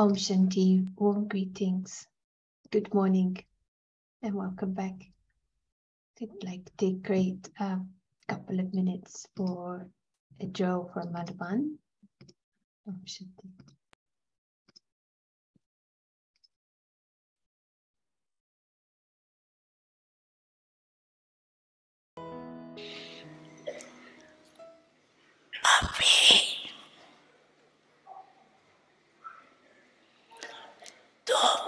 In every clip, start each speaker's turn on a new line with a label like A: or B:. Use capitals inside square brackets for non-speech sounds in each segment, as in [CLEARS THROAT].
A: Om Shanti, warm greetings. Good morning and welcome back. I'd like to take great a couple of minutes for a Joe from Madhuban. Om Shanti.
B: अभी दो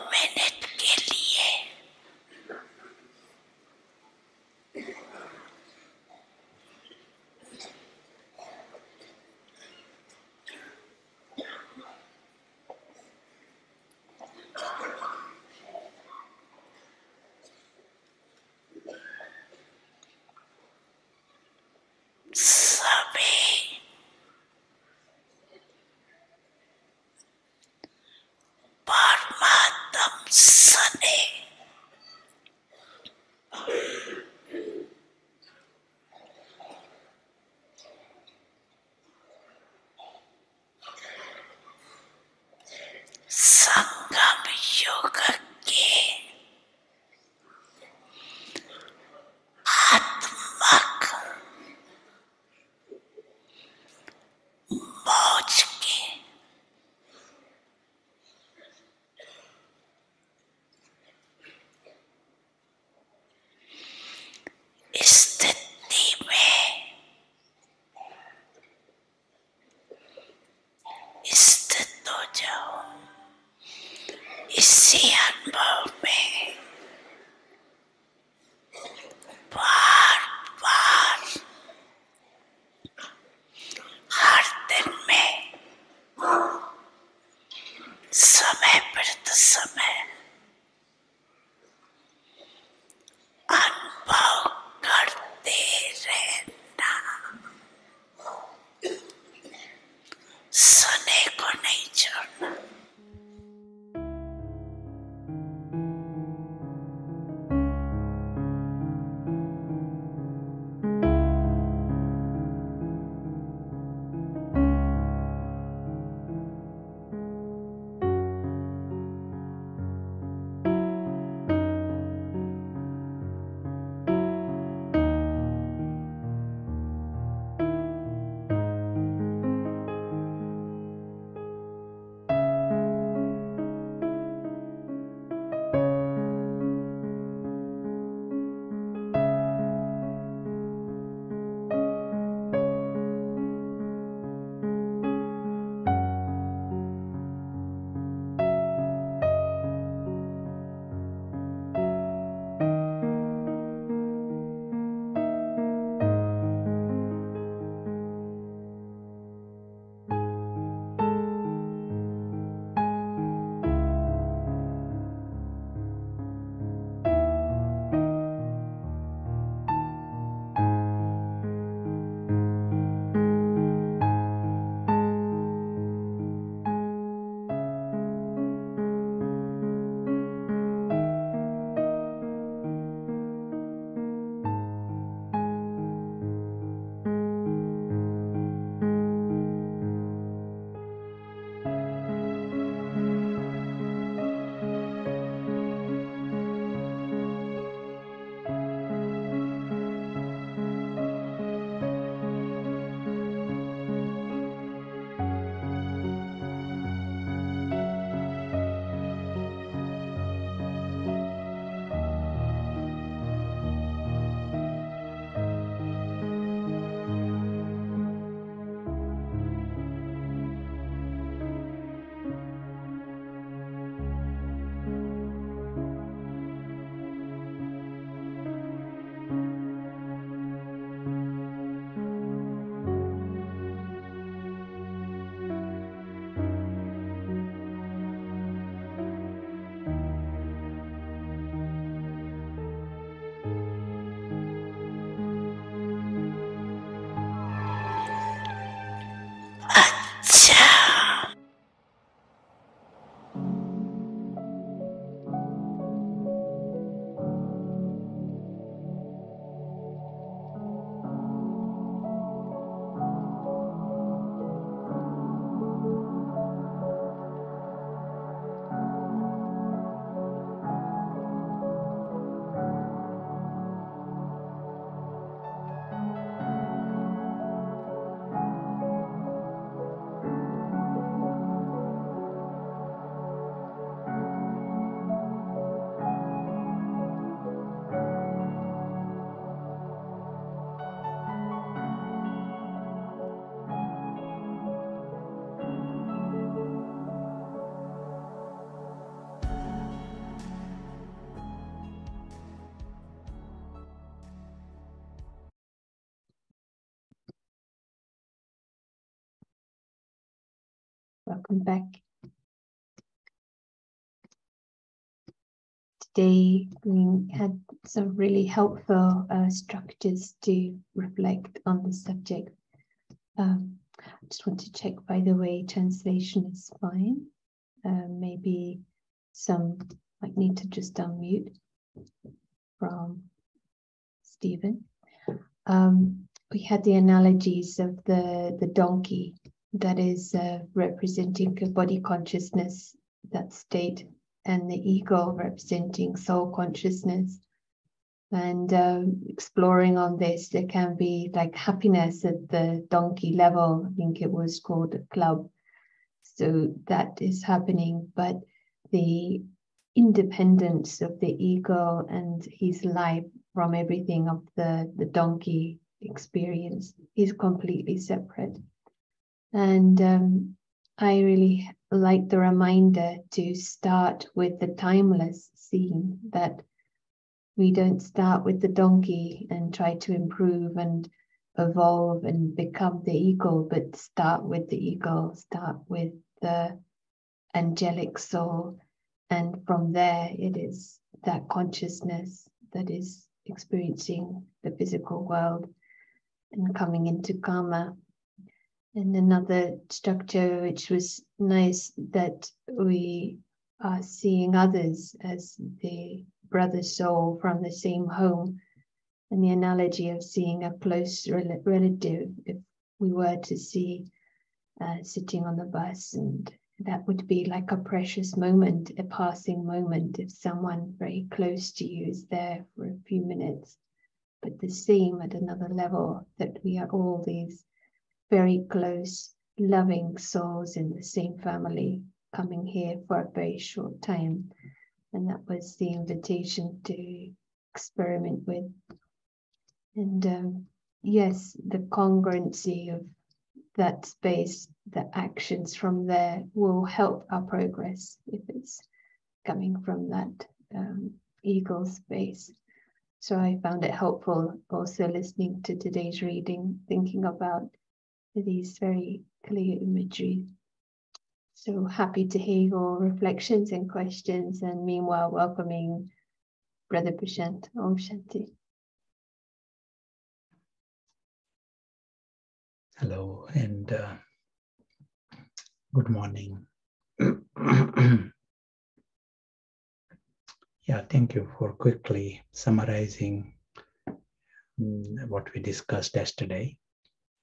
A: Welcome back. Today we had some really helpful uh, structures to reflect on the subject. Um, I just want to check, by the way, translation is fine. Uh, maybe some might need to just unmute from Stephen. Um, we had the analogies of the, the donkey that is uh, representing body consciousness, that state, and the ego representing soul consciousness. And um, exploring on this, there can be like happiness at the donkey level. I think it was called a club. So that is happening, but the independence of the ego and his life from everything of the, the donkey experience is completely separate. And um, I really like the reminder to start with the timeless scene that we don't start with the donkey and try to improve and evolve and become the eagle, but start with the eagle, start with the angelic soul. And from there, it is that consciousness that is experiencing the physical world and coming into karma and another structure which was nice that we are seeing others as the brother soul from the same home. And the analogy of seeing a close rel- relative if we were to see uh, sitting on the bus and that would be like a precious moment a passing moment if someone very close to you is there for a few minutes. But the same at another level that we are all these very close, loving souls in the same family coming here for a very short time. And that was the invitation to experiment with. And um, yes, the congruency of that space, the actions from there will help our progress if it's coming from that um, ego space. So I found it helpful also listening to today's reading, thinking about these very clear imagery. So happy to hear your reflections and questions, and meanwhile, welcoming Brother Prashant. Om Shanti.
C: Hello and uh, good morning. [CLEARS THROAT] yeah, thank you for quickly summarizing mm, what we discussed yesterday.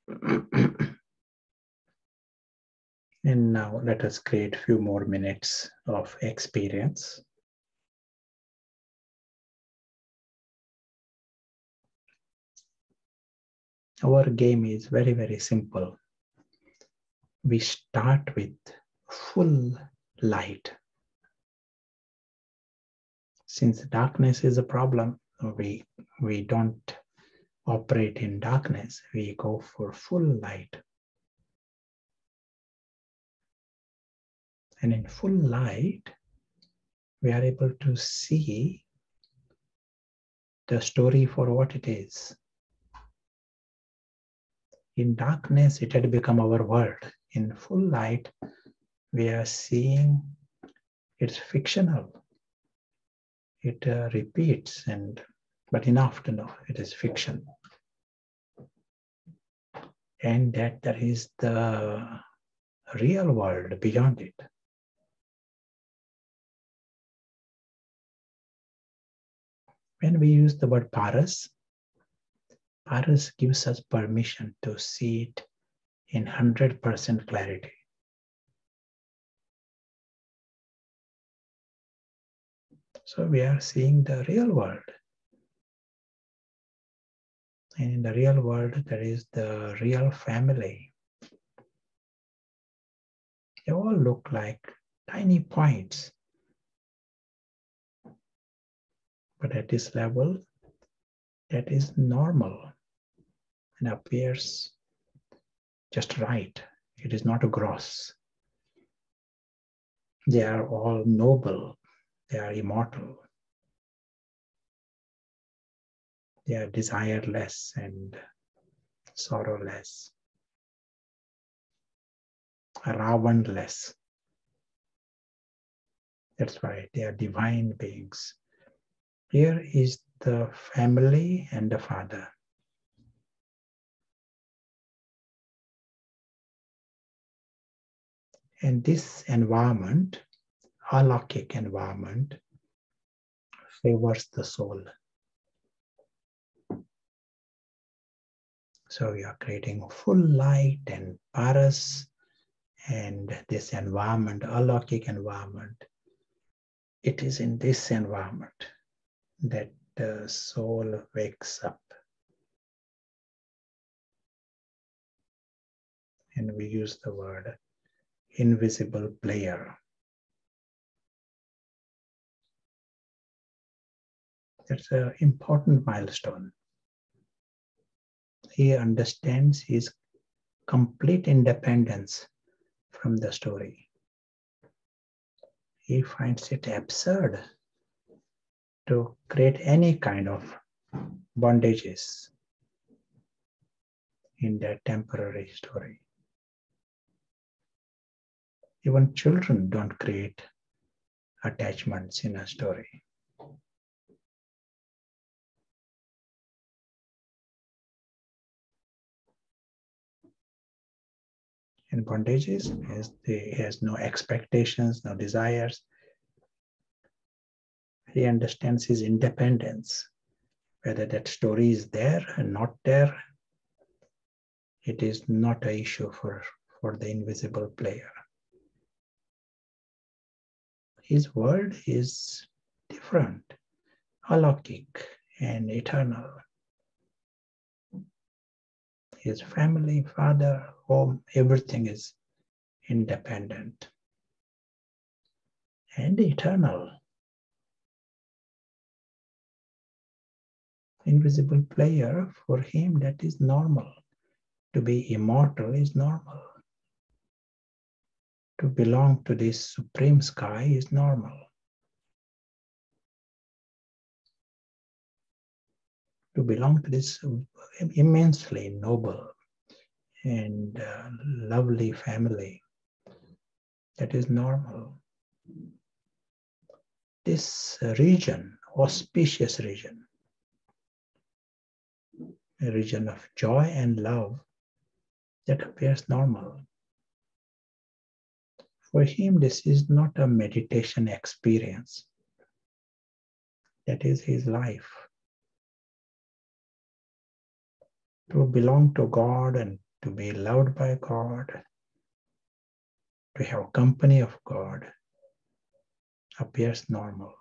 C: [COUGHS] and now let us create few more minutes of experience. Our game is very, very simple. We start with full light. Since darkness is a problem, we, we don't operate in darkness, we go for full light. And in full light, we are able to see the story for what it is. In darkness, it had become our world. In full light, we are seeing it's fictional. It uh, repeats, and but enough to know it is fiction and that there is the real world beyond it. When we use the word paras, paras gives us permission to see it in 100% clarity. So we are seeing the real world and in the real world, there is the real family. They all look like tiny points. But at this level, that is normal and appears just right. It is not gross. They are all noble, they are immortal. They are desireless and sorrowless. Ravanless. That's why they are divine beings. Here is the family and the father. And this environment, alaukic environment, favors the soul. So you are creating full light and paras and this environment, alaukic environment. It is in this environment that the soul wakes up. And we use the word invisible player. That's an important milestone. He understands his complete independence from the story. He finds it absurd to create any kind of bondages in that temporary story. Even children don't create attachments in a story. In bondages, he has no expectations, no desires. He understands his independence. Whether that story is there and not there, it is not an issue for, for the invisible player his world is different, alaukic and eternal. His family, father, home, everything is independent and eternal. Invisible player, for him, that is normal. To be immortal is normal to belong to this supreme sky is normal. To belong to this immensely noble and uh, lovely family, that is normal. This region, auspicious region, a region of joy and love, that appears normal. For him, this is not a meditation experience. That is his life. To belong to God and to be loved by God, to have company of God, appears normal.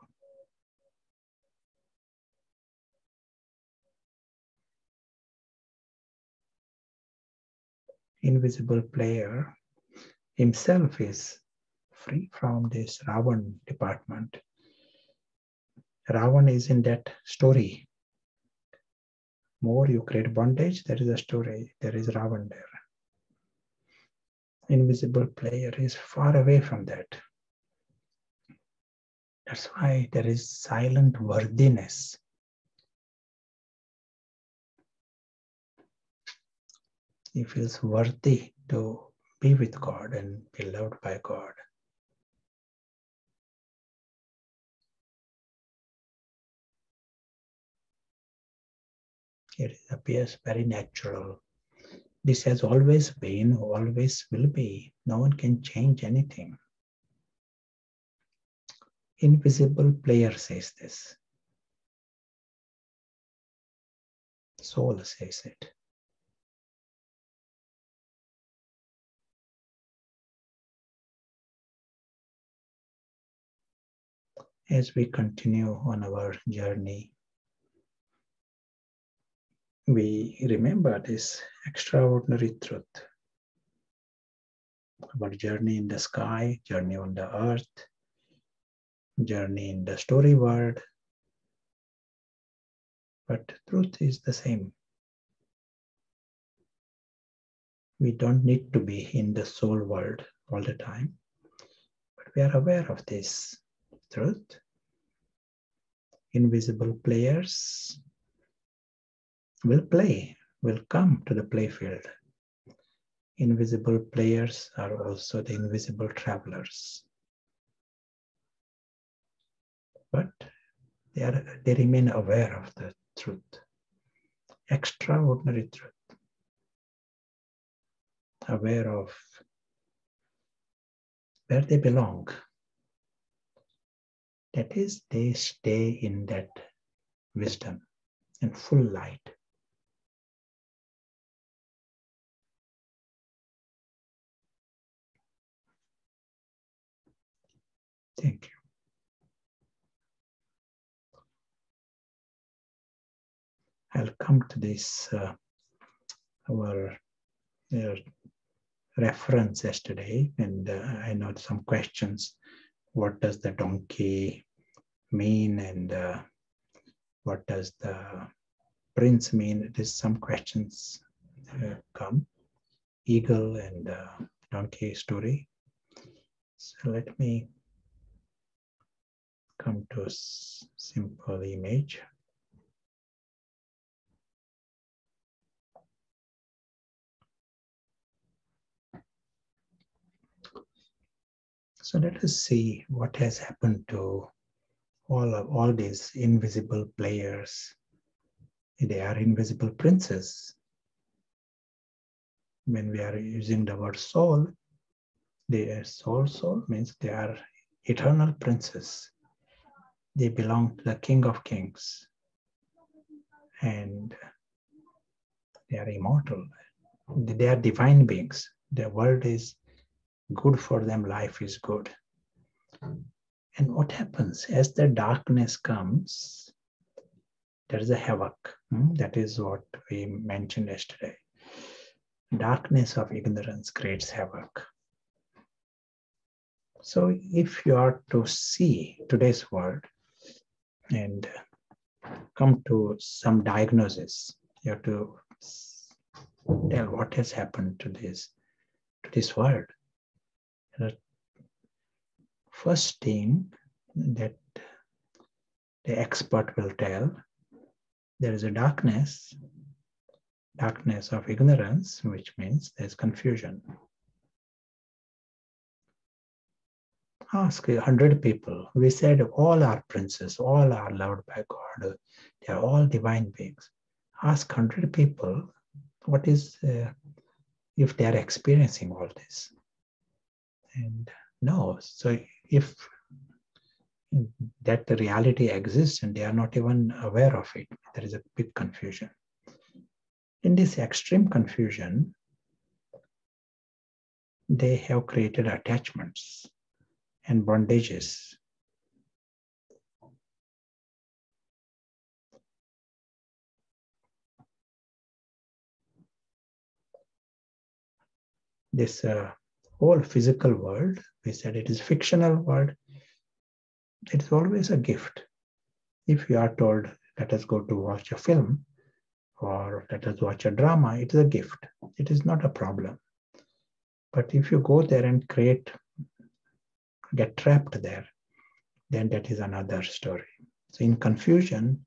C: Invisible player himself is free from this Ravan department. Ravan is in that story. More you create bondage, there is a story, there is Ravan there. Invisible player is far away from that. That's why there is silent worthiness. He feels worthy to be with God and be loved by God. It appears very natural. This has always been, always will be. No one can change anything. Invisible player says this. Soul says it. as we continue on our journey, we remember this extraordinary truth. Our journey in the sky, journey on the earth, journey in the story world. But truth is the same. We don't need to be in the soul world all the time, but we are aware of this truth. Invisible players will play, will come to the playfield invisible players are also the invisible travelers. But they, are, they remain aware of the truth, extraordinary truth, aware of where they belong. That is, they stay in that wisdom and full light. Thank you. I'll come to this, uh, our uh, reference yesterday, and uh, I know some questions. What does the donkey mean, and uh, what does the prince mean? There's some questions uh, come. Eagle and uh, donkey story. So let me come to a simple image. So let us see what has happened to all of all these invisible players. They are invisible princes. When we are using the word soul, they soul soul means they are eternal princes. They belong to the King of Kings. And they are immortal. They are divine beings. The world is good for them, life is good. And what happens as the darkness comes, there is a havoc. Hmm? That is what we mentioned yesterday. Darkness of ignorance creates havoc. So, if you are to see today's world and uh, come to some diagnosis, you have to tell what has happened to this to this world the first thing that the expert will tell there is a darkness, darkness of ignorance, which means there's confusion. Ask a hundred people. We said all are princes, all are loved by God. They are all divine beings. Ask hundred people what is uh, if they are experiencing all this and no so if that the reality exists and they are not even aware of it there is a big confusion in this extreme confusion they have created attachments and bondages this uh, whole physical world, we said it is fictional world, it is always a gift. If you are told, let us go to watch a film or let us watch a drama, it is a gift. It is not a problem. But if you go there and create, get trapped there, then that is another story. So in confusion,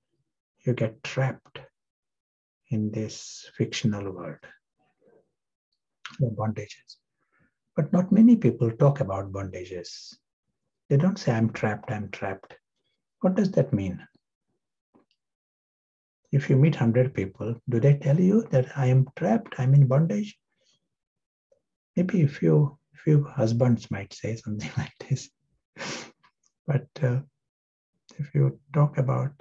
C: you get trapped in this fictional world, the bondages. But not many people talk about bondages. They don't say, I'm trapped, I'm trapped. What does that mean? If you meet 100 people, do they tell you that I am trapped, I'm in bondage? Maybe if few, few husbands might say something [LAUGHS] like this. but uh, if you talk about,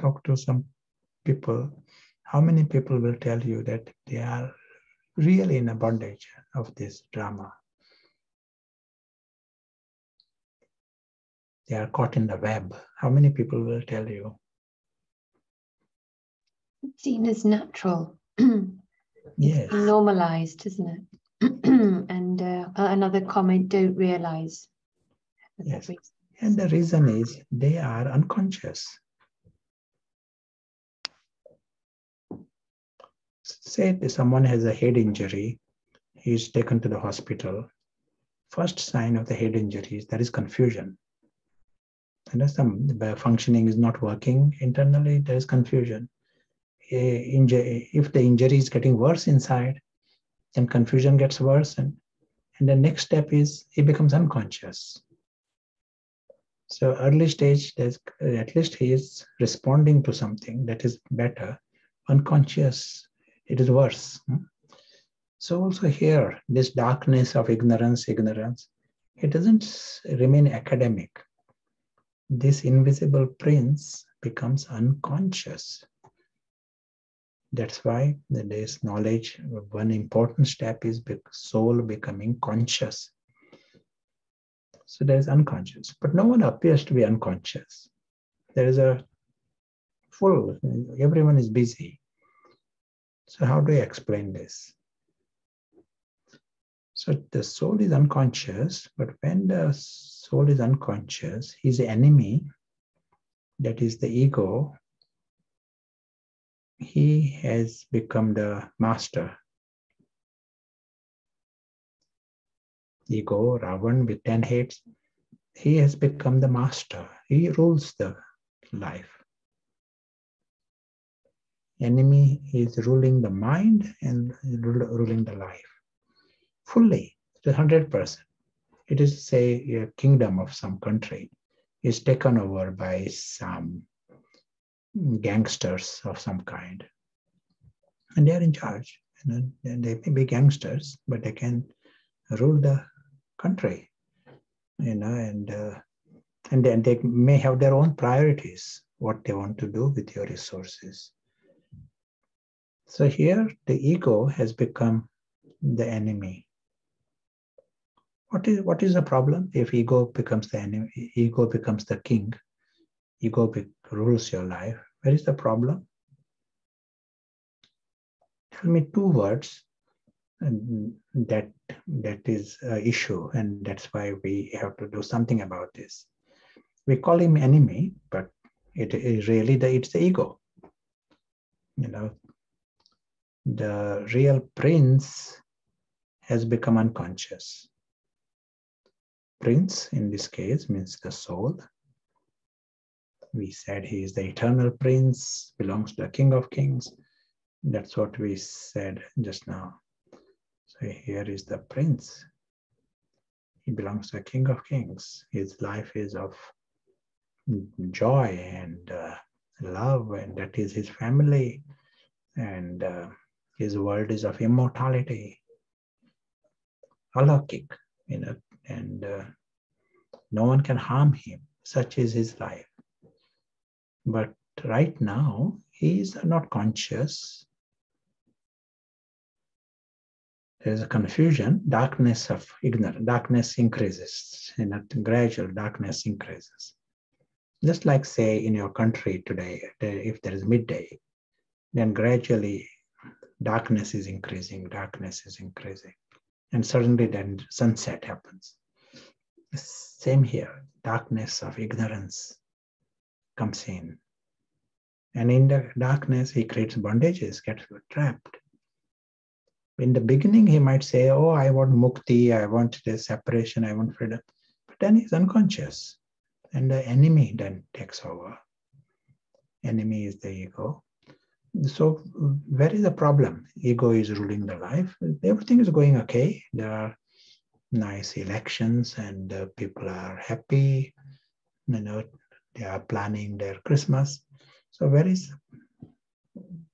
C: talk to some people, how many people will tell you that they are really in a bondage of this drama. They are caught in the web. How many people will tell you?
A: It's seen as natural. [CLEARS THROAT]
C: yes.
A: Normalized, isn't it? [CLEARS THROAT] and uh, another comment, don't realize.
C: Yes. And the reason is they are unconscious. say someone has a head injury, he is taken to the hospital. First sign of the head injury is there is confusion. And some the functioning is not working internally, there is confusion. If the injury is getting worse inside, then confusion gets worse and and the next step is he becomes unconscious. So early stage at least he is responding to something that is better. Unconscious it is worse. Hmm? so also here this darkness of ignorance ignorance it doesn't remain academic. This invisible prince becomes unconscious that's why there is knowledge, one important step is soul becoming conscious. So there is unconscious, but no one appears to be unconscious. There is a full, everyone is busy. So how do you explain this? So the soul is unconscious, but when the soul is unconscious, his enemy, that is the ego, he has become the master. Ego, Ravan with 10 heads, he has become the master. He rules the life. Enemy is ruling the mind and ruling the life fully, 100%. It is, say, a kingdom of some country is taken over by some gangsters of some kind. And they are in charge. You know, and they may be gangsters, but they can rule the country. You know, and uh, and then they may have their own priorities, what they want to do with your resources. So here the ego has become the enemy. What is what is the problem if ego becomes the enemy, ego becomes the king? ego rules your life. Where is the problem? Tell me two words um, that that is an issue, and that's why we have to do something about this. We call him enemy, but it is really the it's the ego. You know, the real prince has become unconscious. Prince in this case means the soul, we said he is the eternal prince, belongs to the King of Kings. That's what we said just now. So here is the prince. He belongs to the King of Kings. His life is of joy and uh, love, and that is his family. And uh, his world is of immortality. Alaukik, you know, and uh, no one can harm him. Such is his life. But right now, he is not conscious. There is a confusion, darkness of ignorance, darkness increases, and a gradual darkness increases. Just like, say, in your country today, if there is midday, then gradually darkness is increasing, darkness is increasing. And suddenly then sunset happens. Same here, darkness of ignorance comes in. And in the darkness, he creates bondages, gets trapped. In the beginning, he might say, Oh, I want mukti, I want this separation, I want freedom. But then he's unconscious. And the enemy then takes over. Enemy is the ego. So, where is the problem? Ego is ruling the life. Everything is going okay. There are nice elections and uh, people are happy. You know, they are planning their Christmas. So where is,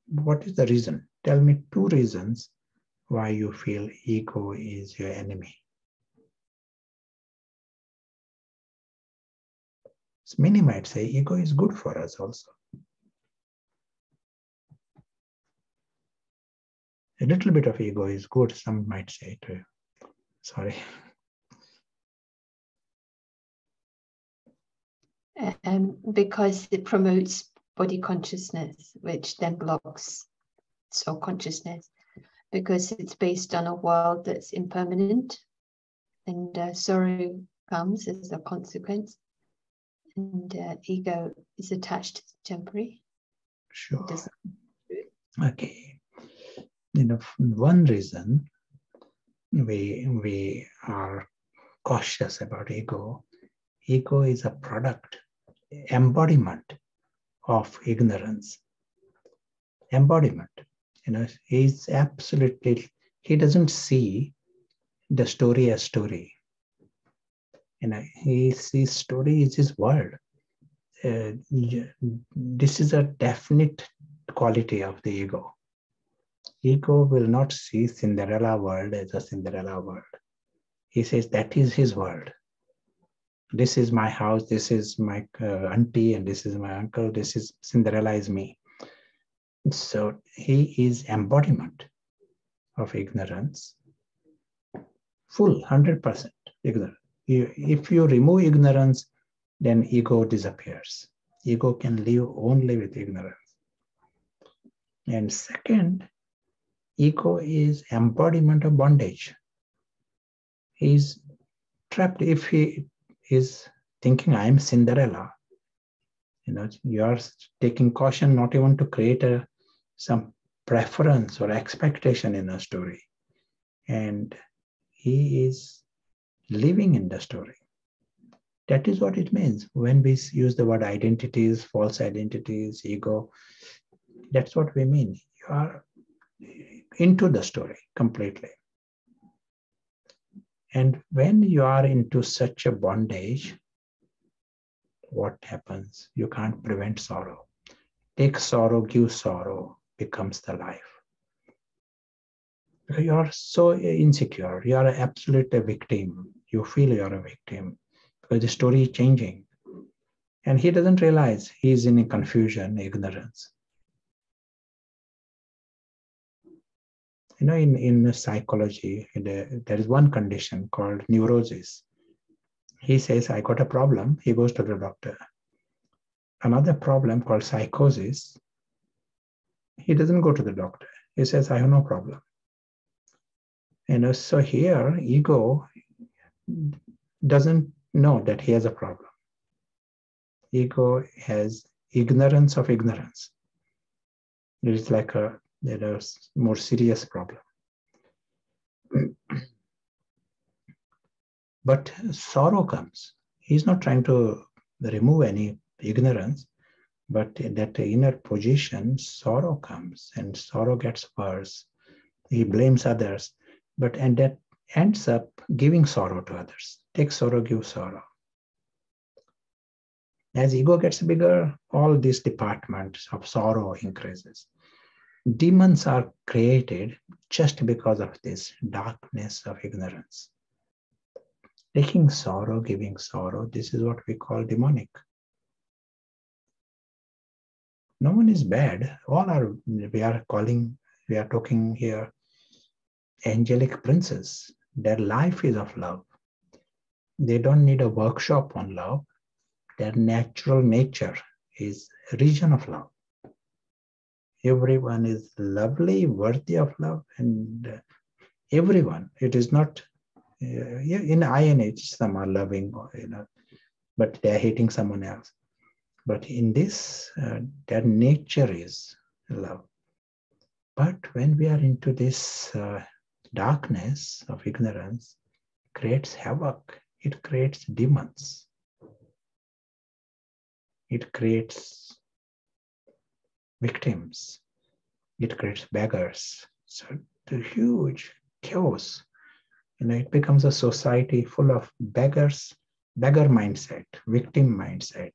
C: what is the reason? Tell me two reasons why you feel ego is your enemy. Many might say ego is good for us also. A little bit of ego is good, some might say to you. Sorry. [LAUGHS]
A: um, because it promotes body consciousness, which then blocks soul consciousness, because it's based on a world that's impermanent and uh, sorrow comes as a consequence, and uh, ego is attached to temporary.
C: Sure. Okay. You know, one reason we we are cautious about ego. Ego is a product embodiment of ignorance. Embodiment. You know, he's absolutely, he doesn't see the story as story. You know, he sees story is his world. Uh, this is a definite quality of the ego. Ego will not see Cinderella world as a Cinderella world. He says that is his world. This is my house. This is my uh, auntie, and this is my uncle. This is Cinderella is me. So he is embodiment of ignorance, full 100% ignorant. If you remove ignorance, then ego disappears. Ego can live only with ignorance. And second, ego is embodiment of bondage. He's trapped. If he is thinking, I'm Cinderella, you know, you are taking caution not even to create a some preference or expectation in a story. And he is living in the story. That is what it means when we use the word identities, false identities, ego. That's what we mean. You are into the story completely. And when you are into such a bondage, what happens? You can't prevent sorrow. Take sorrow, give sorrow, becomes the life. You are so insecure. You are absolute a victim. You feel you are a victim because the story is changing. And he doesn't realize he is in confusion, ignorance. You know, in, in psychology, there is one condition called neurosis. He says, I got a problem. He goes to the doctor. Another problem called psychosis, he doesn't go to the doctor. He says, I have no problem. And so here, ego doesn't know that he has a problem. Ego has ignorance of ignorance. It is like a, a more serious problem. but sorrow comes. He's not trying to remove any ignorance. But that inner position, sorrow comes and sorrow gets worse. He blames others, but and that ends up giving sorrow to others. Take sorrow, give sorrow. As ego gets bigger, all these departments of sorrow increases. Demons are created just because of this darkness of ignorance. Taking sorrow, giving sorrow, this is what we call demonic no one is bad. All are, we are calling, we are talking here angelic princes. Their life is of love. They don't need a workshop on love. Their natural nature is a region of love. Everyone is lovely, worthy of love, and everyone. It is not uh, in INH, some are loving, you know, but they are hating someone else. But in this, uh, their nature is love. But when we are into this uh, darkness of ignorance, creates havoc. It creates demons. It creates victims. It creates beggars. So the huge chaos. You know, it becomes a society full of beggars, beggar mindset, victim mindset,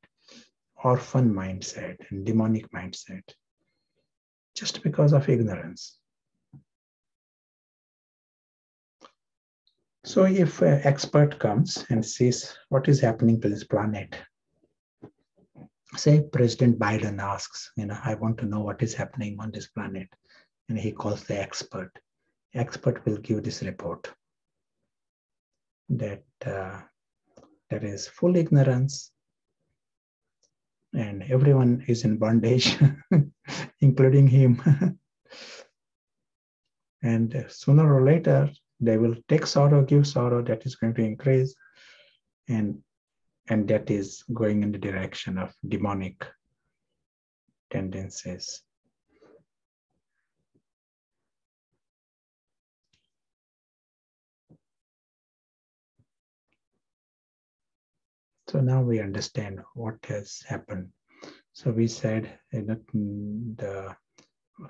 C: orphan mindset and demonic mindset just because of ignorance. So if an expert comes and sees what is happening to this planet, say President Biden asks, you know, I want to know what is happening on this planet, and he calls the expert. Expert will give this report that uh, there is full ignorance and everyone is in bondage, [LAUGHS] including him. [LAUGHS] and sooner or later, they will take sorrow, give sorrow, that is going to increase, and and that is going in the direction of demonic tendencies. So now we understand what has happened. So we said that the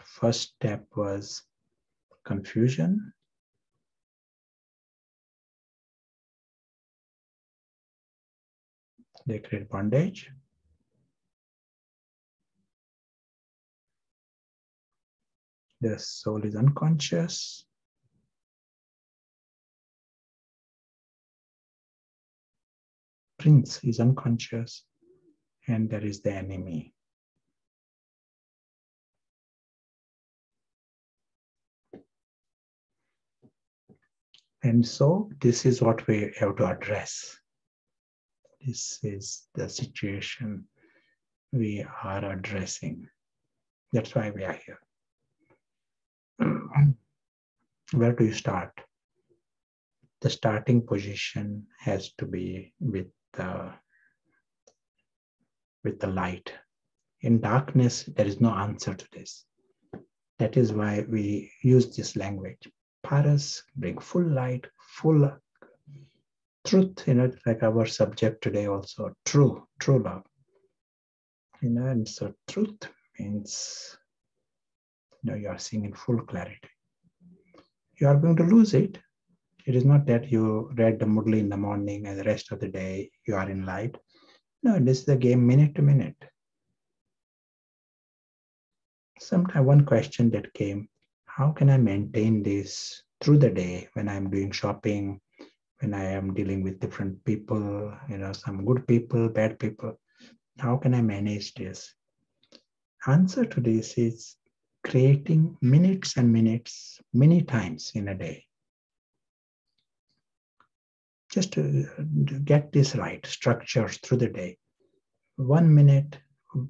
C: first step was confusion, They create bondage. The soul is unconscious. Prince is unconscious, and there is the enemy. And so, this is what we have to address. This is the situation we are addressing. That's why we are here. [CLEARS THROAT] Where do you start? The starting position has to be with the with the light. In darkness, there is no answer to this. That is why we use this language. Paras bring full light, full truth, you know, like our subject today also, true, true love. You know, and so truth means you know you are seeing in full clarity. You are going to lose it. It is not that you read the Murli in the morning and the rest of the day you are in light. No, this is the game minute to minute. Sometimes one question that came, how can I maintain this through the day when I'm doing shopping, when I am dealing with different people, you know, some good people, bad people? How can I manage this? Answer to this is creating minutes and minutes many times in a day. Just to get this right, structures through the day. One minute,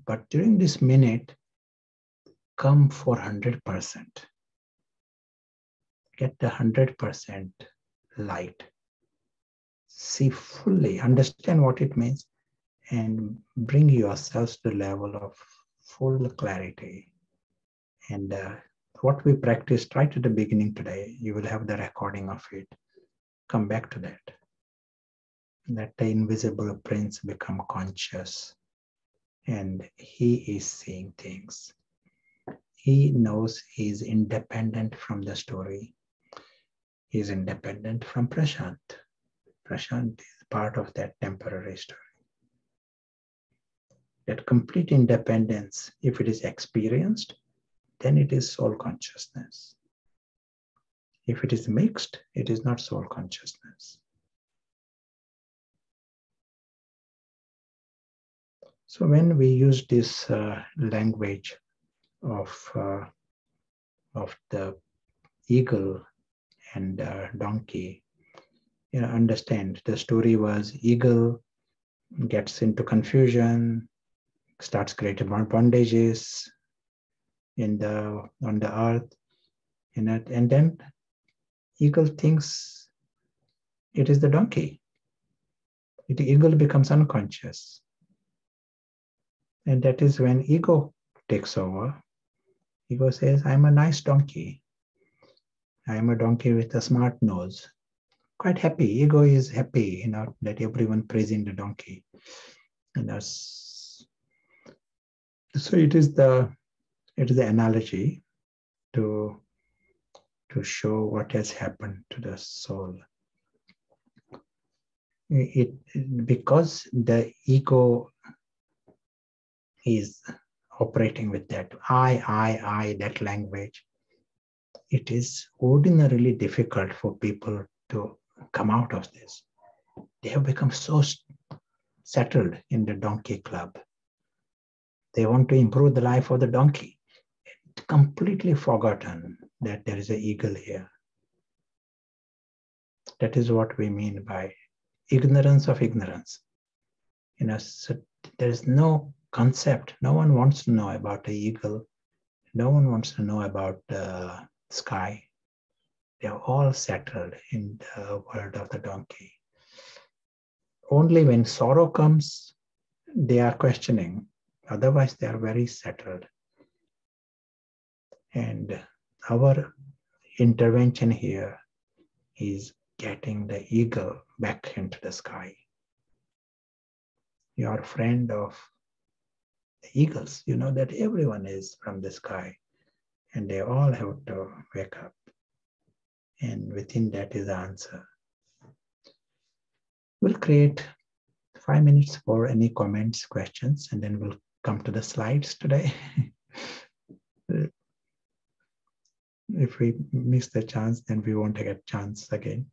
C: but during this minute, come for 100%. Get the 100% light. See fully, understand what it means, and bring yourselves to the level of full clarity. And uh, what we practiced right at the beginning today, you will have the recording of it. Come back to that. That the invisible prince become conscious and he is seeing things he knows he is independent from the story. He is independent from Prashant. Prashant is part of that temporary story. That complete independence, if it is experienced, then it is soul consciousness. If it is mixed, it is not soul consciousness. So when we use this uh, language of uh, of the eagle and uh, donkey you know understand the story was eagle gets into confusion starts creating bondages in the on the earth you know and then eagle thinks it is the donkey the eagle becomes unconscious and that is when ego takes over Ego says, I'm a nice donkey. I'm a donkey with a smart nose. Quite happy. Ego is happy, you know, that everyone praising the donkey. And that's so it is the it is the analogy to to show what has happened to the soul. It because the ego is operating with that I, I, I, that language, it is ordinarily difficult for people to come out of this. They have become so settled in the donkey club. They want to improve the life of the donkey. Completely forgotten that there is an eagle here. That is what we mean by ignorance of ignorance. You know, so there is no concept. No one wants to know about the eagle. No one wants to know about the sky. They are all settled in the world of the donkey. Only when sorrow comes, they are questioning. Otherwise, they are very settled. And our intervention here is getting the eagle back into the sky. Your friend of the eagles, you know that everyone is from the sky and they all have to wake up. And within that is the answer. We'll create five minutes for any comments, questions, and then we'll come to the slides today. [LAUGHS] if we miss the chance, then we won't get chance again.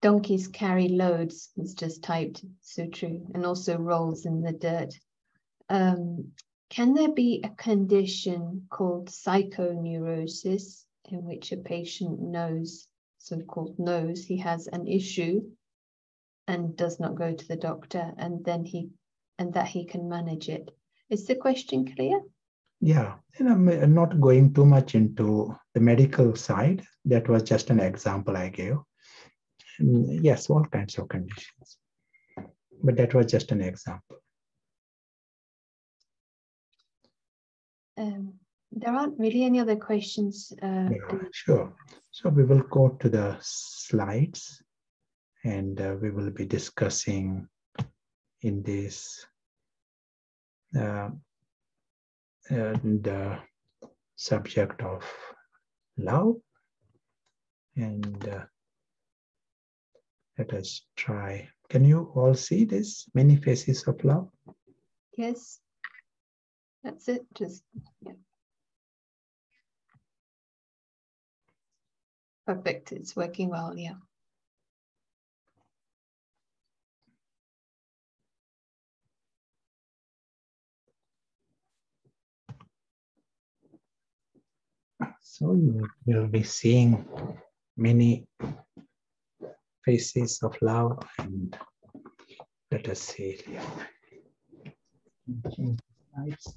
A: Donkeys carry loads, it's just typed, so true, and also rolls in the dirt. Um, can there be a condition called psychoneurosis in which a patient knows, so-called knows he has an issue and does not go to the doctor and then he and that he can manage it? Is the question clear?
C: Yeah, and I'm not going too much into the medical side. That was just an example I gave. Mm, yes, all kinds of conditions. But that was just an example.
A: Um, there aren't really any other questions. Uh,
C: sure. So we will go to the slides and uh, we will be discussing in this uh, uh the subject of love and uh, let us try. Can you all see this? Many faces of love?
A: Yes. That's it. Just, yeah. Perfect. It's working well. Yeah.
C: So you will be seeing many faces of love and let us see Nice.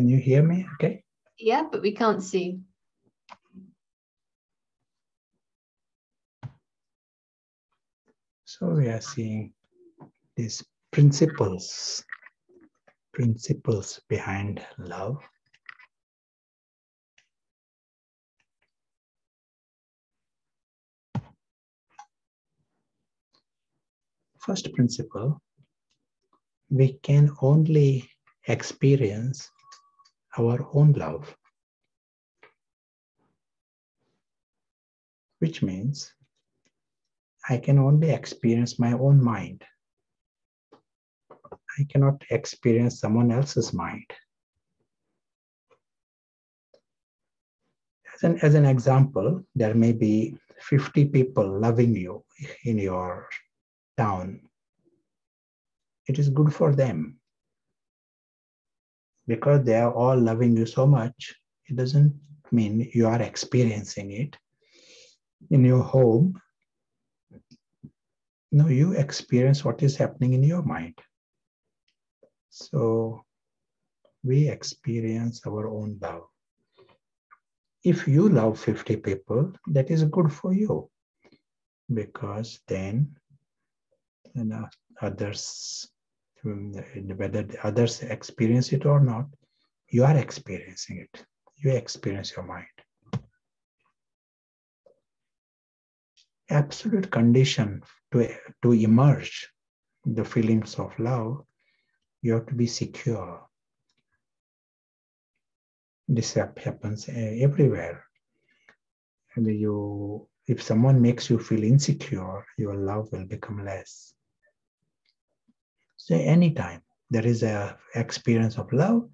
C: Can you hear me? Okay.
A: Yeah, but we can't see.
C: So we are seeing these principles, principles behind love. First principle, we can only experience our own love. Which means I can only experience my own mind. I cannot experience someone else's mind. As an, as an example, there may be 50 people loving you in your town. It is good for them because they are all loving you so much, it doesn't mean you are experiencing it in your home. No, you experience what is happening in your mind. So we experience our own love. If you love 50 people, that is good for you because then you know, others whether others experience it or not, you are experiencing it. You experience your mind. Absolute condition to, to emerge the feelings of love, you have to be secure. This happens uh, everywhere. And you, if someone makes you feel insecure, your love will become less. So anytime there is a experience of love,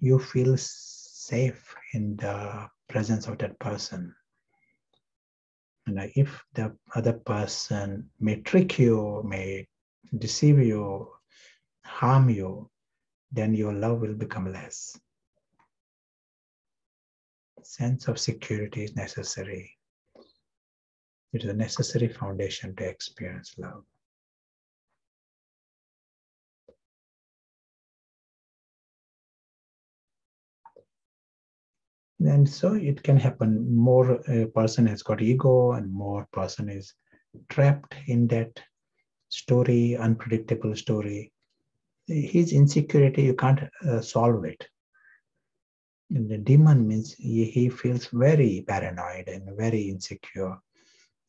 C: you feel safe in the presence of that person. And if the other person may trick you, may deceive you, harm you, then your love will become less. Sense of security is necessary. It is a necessary foundation to experience love. And so it can happen. More a person has got ego, and more person is trapped in that story, unpredictable story. His insecurity, you can't uh, solve it. And the demon means he, he feels very paranoid and very insecure,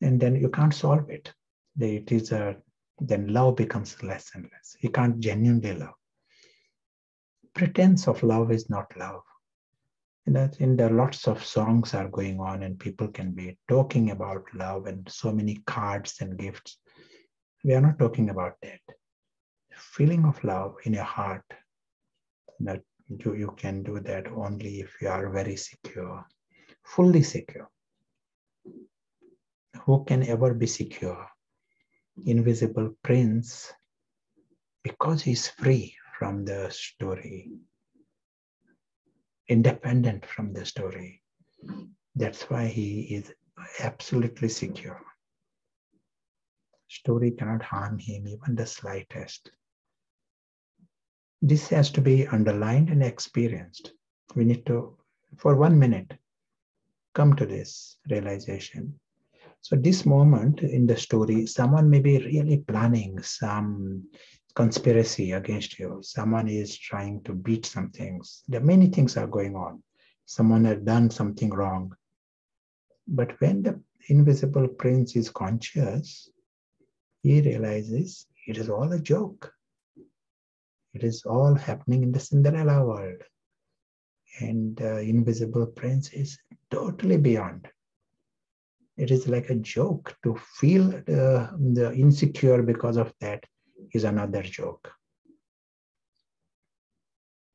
C: and then you can't solve it. It is a then love becomes less and less. He can't genuinely love. Pretense of love is not love. That in there lots of songs are going on and people can be talking about love and so many cards and gifts. We are not talking about that. Feeling of love in your heart, that you, you can do that only if you are very secure, fully secure. Who can ever be secure? invisible prince because he's free from the story, independent from the story. That's why he is absolutely secure. Story cannot harm him even the slightest. This has to be underlined and experienced. We need to, for one minute, come to this realization so this moment in the story, someone may be really planning some conspiracy against you. Someone is trying to beat some things. There are many things are going on. Someone has done something wrong. But when the invisible prince is conscious, he realizes it is all a joke. It is all happening in the Cinderella world. And the invisible prince is totally beyond it is like a joke to feel the, the insecure because of that is another joke.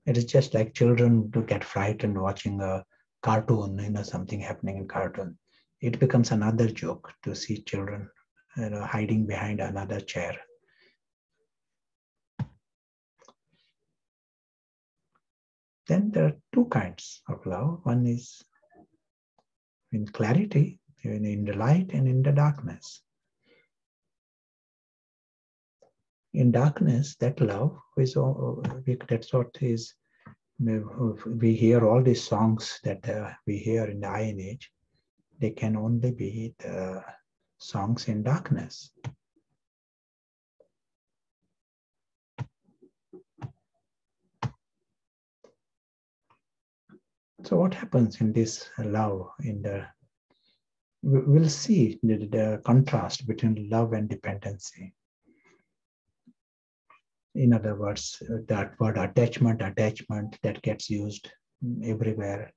C: It is just like children to get frightened watching a cartoon you know something happening in cartoon. It becomes another joke to see children you know hiding behind another chair. Then there are two kinds of love. One is in clarity in the light and in the darkness. In darkness, that love is that's what is, we hear all these songs that uh, we hear in the Iron Age, they can only be the songs in darkness. So what happens in this love in the we'll see the, the contrast between love and dependency. In other words, that word attachment, attachment that gets used everywhere.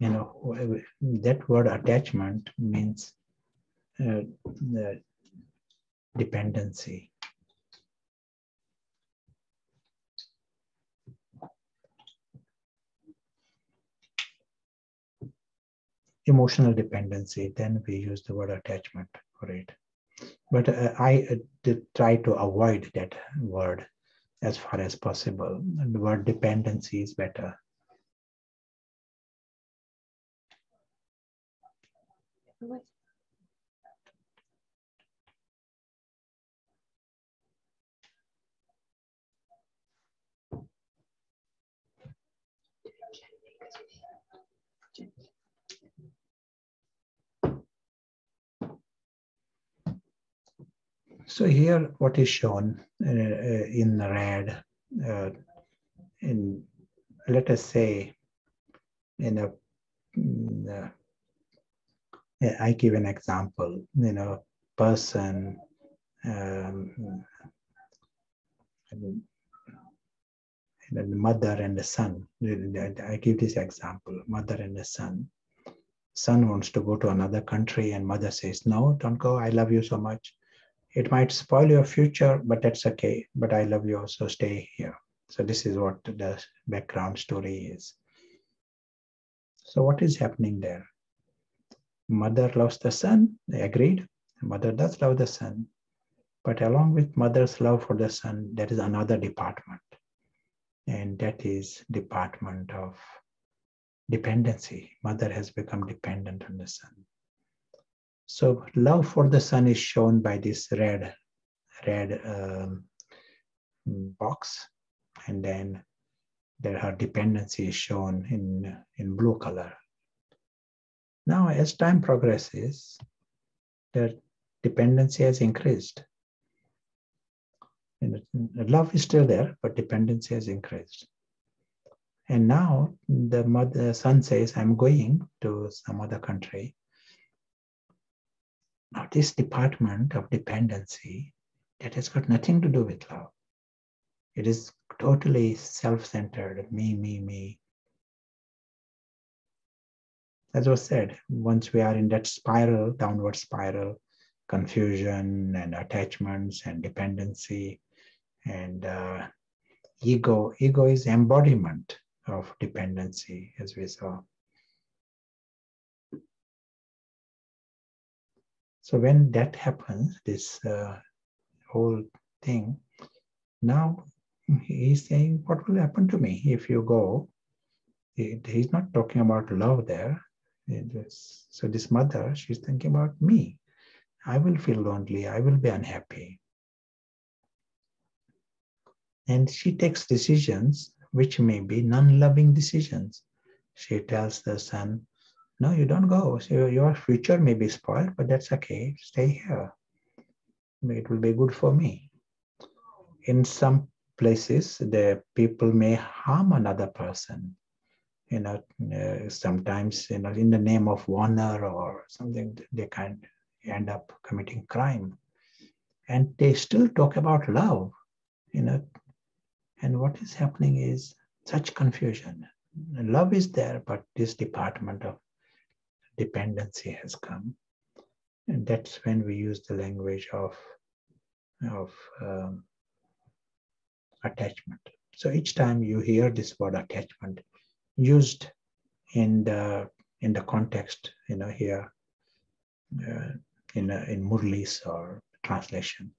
C: You know, that word attachment means uh, dependency. emotional dependency, then we use the word attachment for it. But uh, I uh, did try to avoid that word as far as possible. The word dependency is better. So here, what is shown uh, uh, in red, uh, in let us say, in a, in a, I give an example. You know, person. Um, the mother and the son. I give this example: mother and the son. Son wants to go to another country, and mother says, "No, don't go. I love you so much." It might spoil your future, but that's okay. But I love you, so stay here. So this is what the background story is. So what is happening there? Mother loves the son, they agreed. Mother does love the son. But along with mother's love for the son, there is another department. And that is department of dependency. Mother has become dependent on the son. So love for the son is shown by this red, red um, box, and then there her dependency is shown in, in blue color. Now, as time progresses, their dependency has increased. And love is still there, but dependency has increased. And now the mother, son says, I'm going to some other country. Now, this department of dependency that has got nothing to do with love. It is totally self centered me, me, me. As was said, once we are in that spiral, downward spiral, confusion and attachments and dependency and uh, ego, ego is embodiment of dependency, as we saw. So when that happens, this uh, whole thing, now he's saying, what will happen to me if you go? He's not talking about love there. So this mother, she's thinking about me. I will feel lonely. I will be unhappy. And she takes decisions which may be non-loving decisions. She tells the son, no, you don't go. So your future may be spoiled, but that's okay. Stay here. It will be good for me. In some places, the people may harm another person. You know, uh, sometimes you know, in the name of honor or something, they can end up committing crime, and they still talk about love. You know, and what is happening is such confusion. Love is there, but this department of dependency has come. And that's when we use the language of, of um, attachment. So each time you hear this word attachment used in the in the context, you know, here uh, in a, in Murli's or translation,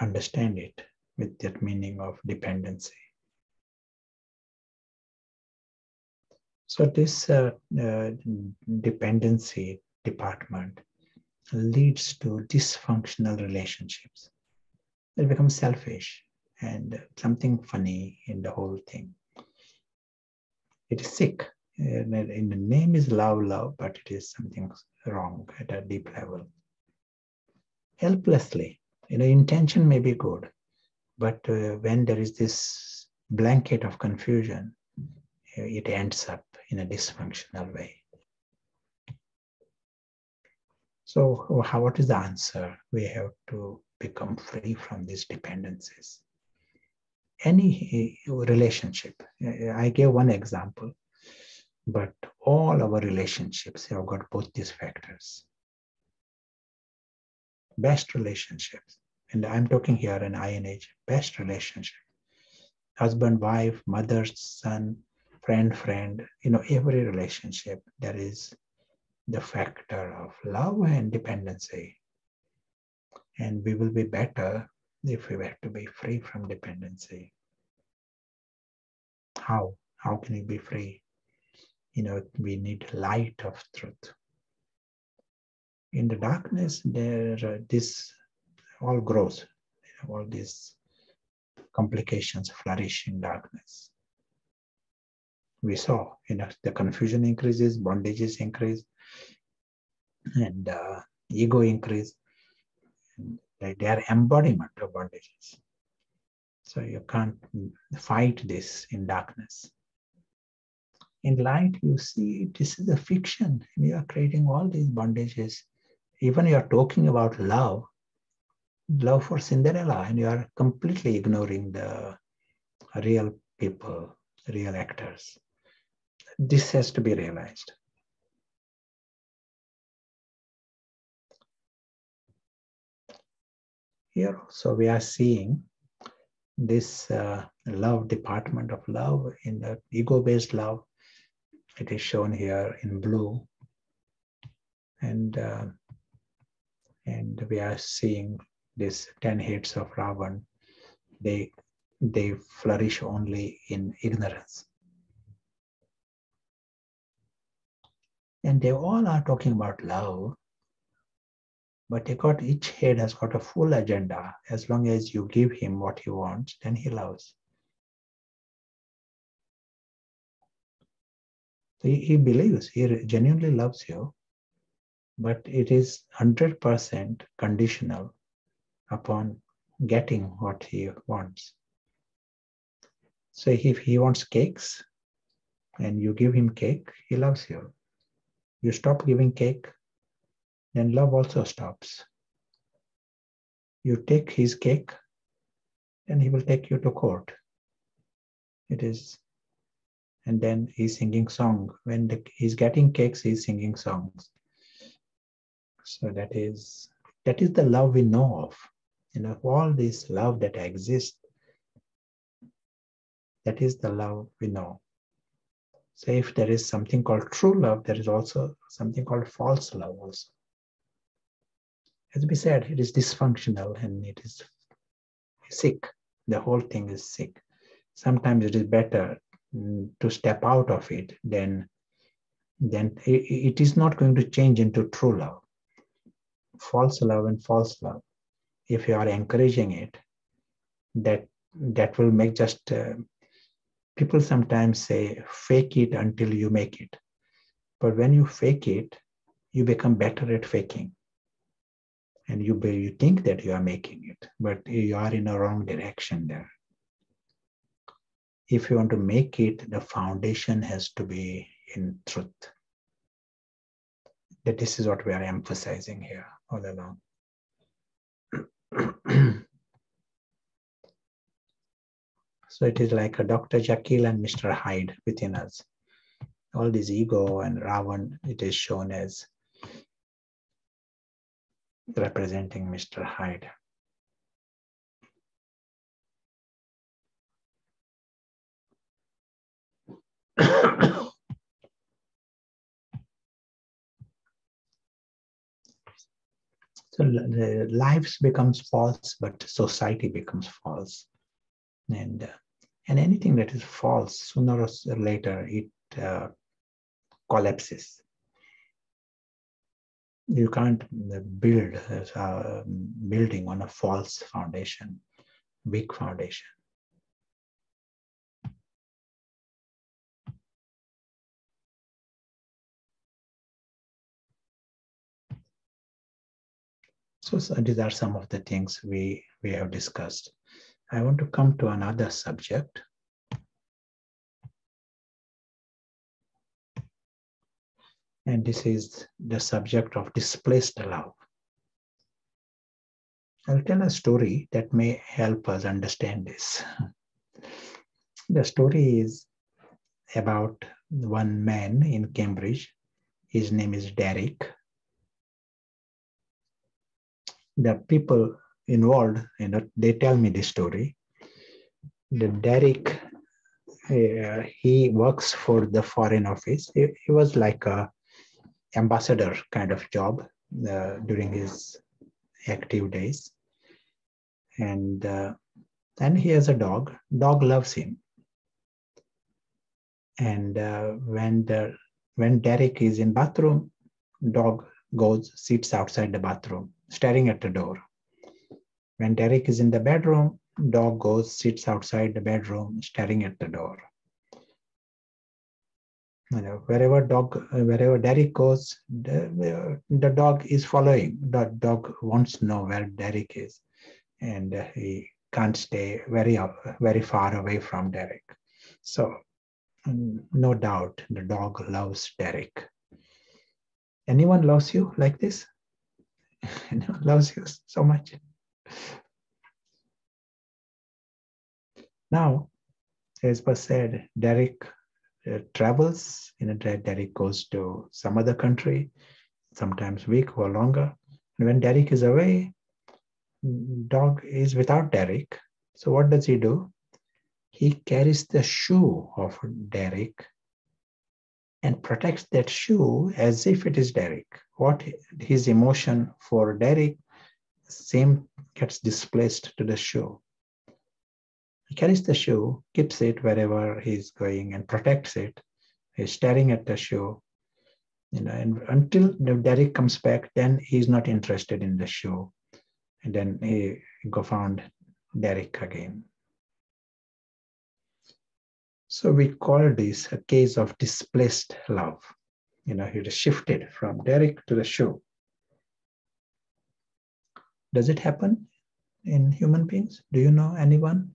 C: understand it with that meaning of dependency. So this uh, uh, dependency department leads to dysfunctional relationships. It becomes selfish and something funny in the whole thing. It is sick. In the name is love, love, but it is something wrong at a deep level. Helplessly, you know, intention may be good, but uh, when there is this blanket of confusion, it ends up in a dysfunctional way. So, how, what is the answer? We have to become free from these dependencies. Any uh, relationship, uh, I gave one example, but all our relationships have got both these factors. Best relationships, and I'm talking here in INH, best relationship. Husband, wife, mother, son, friend, friend, you know, every relationship, there is the factor of love and dependency. And we will be better if we were to be free from dependency. How? How can we be free? You know, we need light of truth. In the darkness, there uh, this all grows. You know, all these complications flourish in darkness. We saw, you know, the confusion increases, bondages increase, and uh, ego increase. They, they are embodiment of bondages. So you can't fight this in darkness. In light, you see this is a fiction. You are creating all these bondages. Even you are talking about love, love for Cinderella, and you are completely ignoring the real people, real actors. This has to be realized. Here also we are seeing this uh, love department of love in the ego-based love. It is shown here in blue. And, uh, and we are seeing these 10 heads of Ravan. They, they flourish only in ignorance. And they all are talking about love, but they got each head has got a full agenda. As long as you give him what he wants, then he loves. he, he believes, he genuinely loves you, but it is 100% conditional upon getting what he wants. So if he wants cakes and you give him cake, he loves you. You stop giving cake, then love also stops. You take his cake, then he will take you to court. It is, and then he's singing song. When the, he's getting cakes, he's singing songs. So that is that is the love we know of. You know, all this love that exists, that is the love we know. So if there is something called true love, there is also something called false love also. As we said, it is dysfunctional and it is sick. The whole thing is sick. Sometimes it is better mm, to step out of it than then it is not going to change into true love. False love and false love if you are encouraging it that that will make just uh, people sometimes say fake it until you make it. But when you fake it you become better at faking. And you you think that you are making it but you are in a wrong direction there. If you want to make it the foundation has to be in truth. That this is what we are emphasizing here all along [CLEARS THROAT] so it is like a Dr. Jekyll and Mr. Hyde within us. All this ego and Ravan, it is shown as representing Mr. Hyde. [COUGHS] So the lives becomes false, but society becomes false, and uh, and anything that is false, sooner or later, it uh, collapses. You can't uh, build a uh, building on a false foundation, weak foundation. So, so, these are some of the things we, we have discussed. I want to come to another subject. And this is the subject of displaced love. I'll tell a story that may help us understand this. [LAUGHS] The story is about one man in Cambridge. His name is Derek the people involved, you know, they tell me this story. The Derek, uh, he works for the foreign office. He, he, was like a ambassador kind of job uh, during his active days, and uh, and he has a dog. Dog loves him, and uh, when the when Derek is in bathroom, dog goes sits outside the bathroom staring at the door. When Derek is in the bedroom, dog goes, sits outside the bedroom, staring at the door. You know, wherever dog, wherever Derek goes, the, the dog is following. The dog wants to know where Derek is, and uh, he can't stay very uh, very far away from Derek. So, mm, no doubt, the dog loves Derek. Anyone loves you like this? [LAUGHS] loves you so much. Now, as was said, Derek uh, travels. You know, Derek goes to some other country, sometimes week or longer. And when Derek is away, dog is without Derek. So what does he do? He carries the shoe of Derek and protects that shoe as if it is Derek. What his emotion for Derek, same gets displaced to the shoe. He carries the shoe, keeps it wherever he's going, and protects it. He's staring at the shoe, you know, and until Derek comes back, then he's not interested in the shoe, and then he go found Derek again. So we call this a case of displaced love. You know, it shifted from Derek to the show. Does it happen in human beings? Do you know anyone?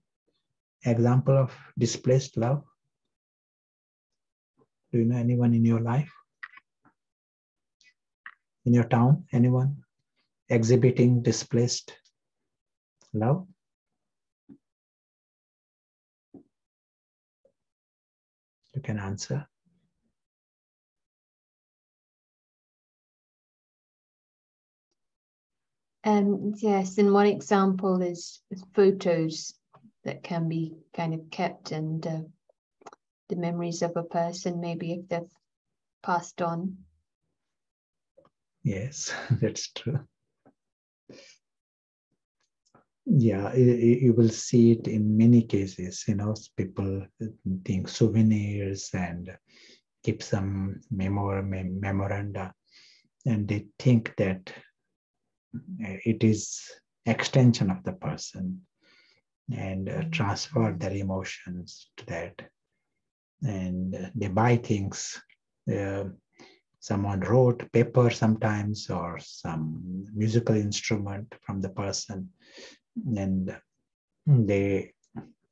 C: Example of displaced love? Do you know anyone in your life? In your town? Anyone exhibiting displaced love? You can answer.
A: Um, yes, and one example is photos that can be kind of kept and uh, the memories of a person, maybe if they've passed on.
C: Yes, [LAUGHS] that's true. Yeah, you will see it in many cases. You know, people think souvenirs and keep some memor memoranda, and they think that it is extension of the person and uh, transfer their emotions to that. And they buy things uh, someone wrote paper sometimes or some musical instrument from the person and they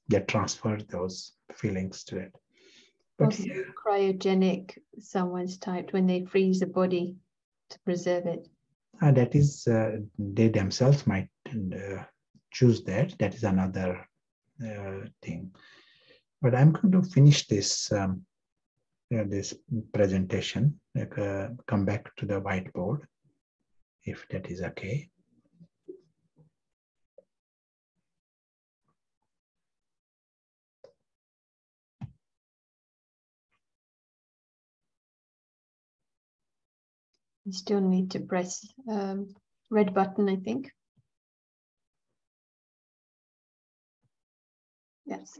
C: they transfer those feelings to it.
A: But also cryogenic someone's typed when they freeze a body to preserve it
C: uh, that is, uh, they themselves might uh, choose that. That is another uh, thing. But I'm going to finish this um, this presentation. Like, come back to the whiteboard, if that is okay.
A: You still need to press um, red button, I think. Yes.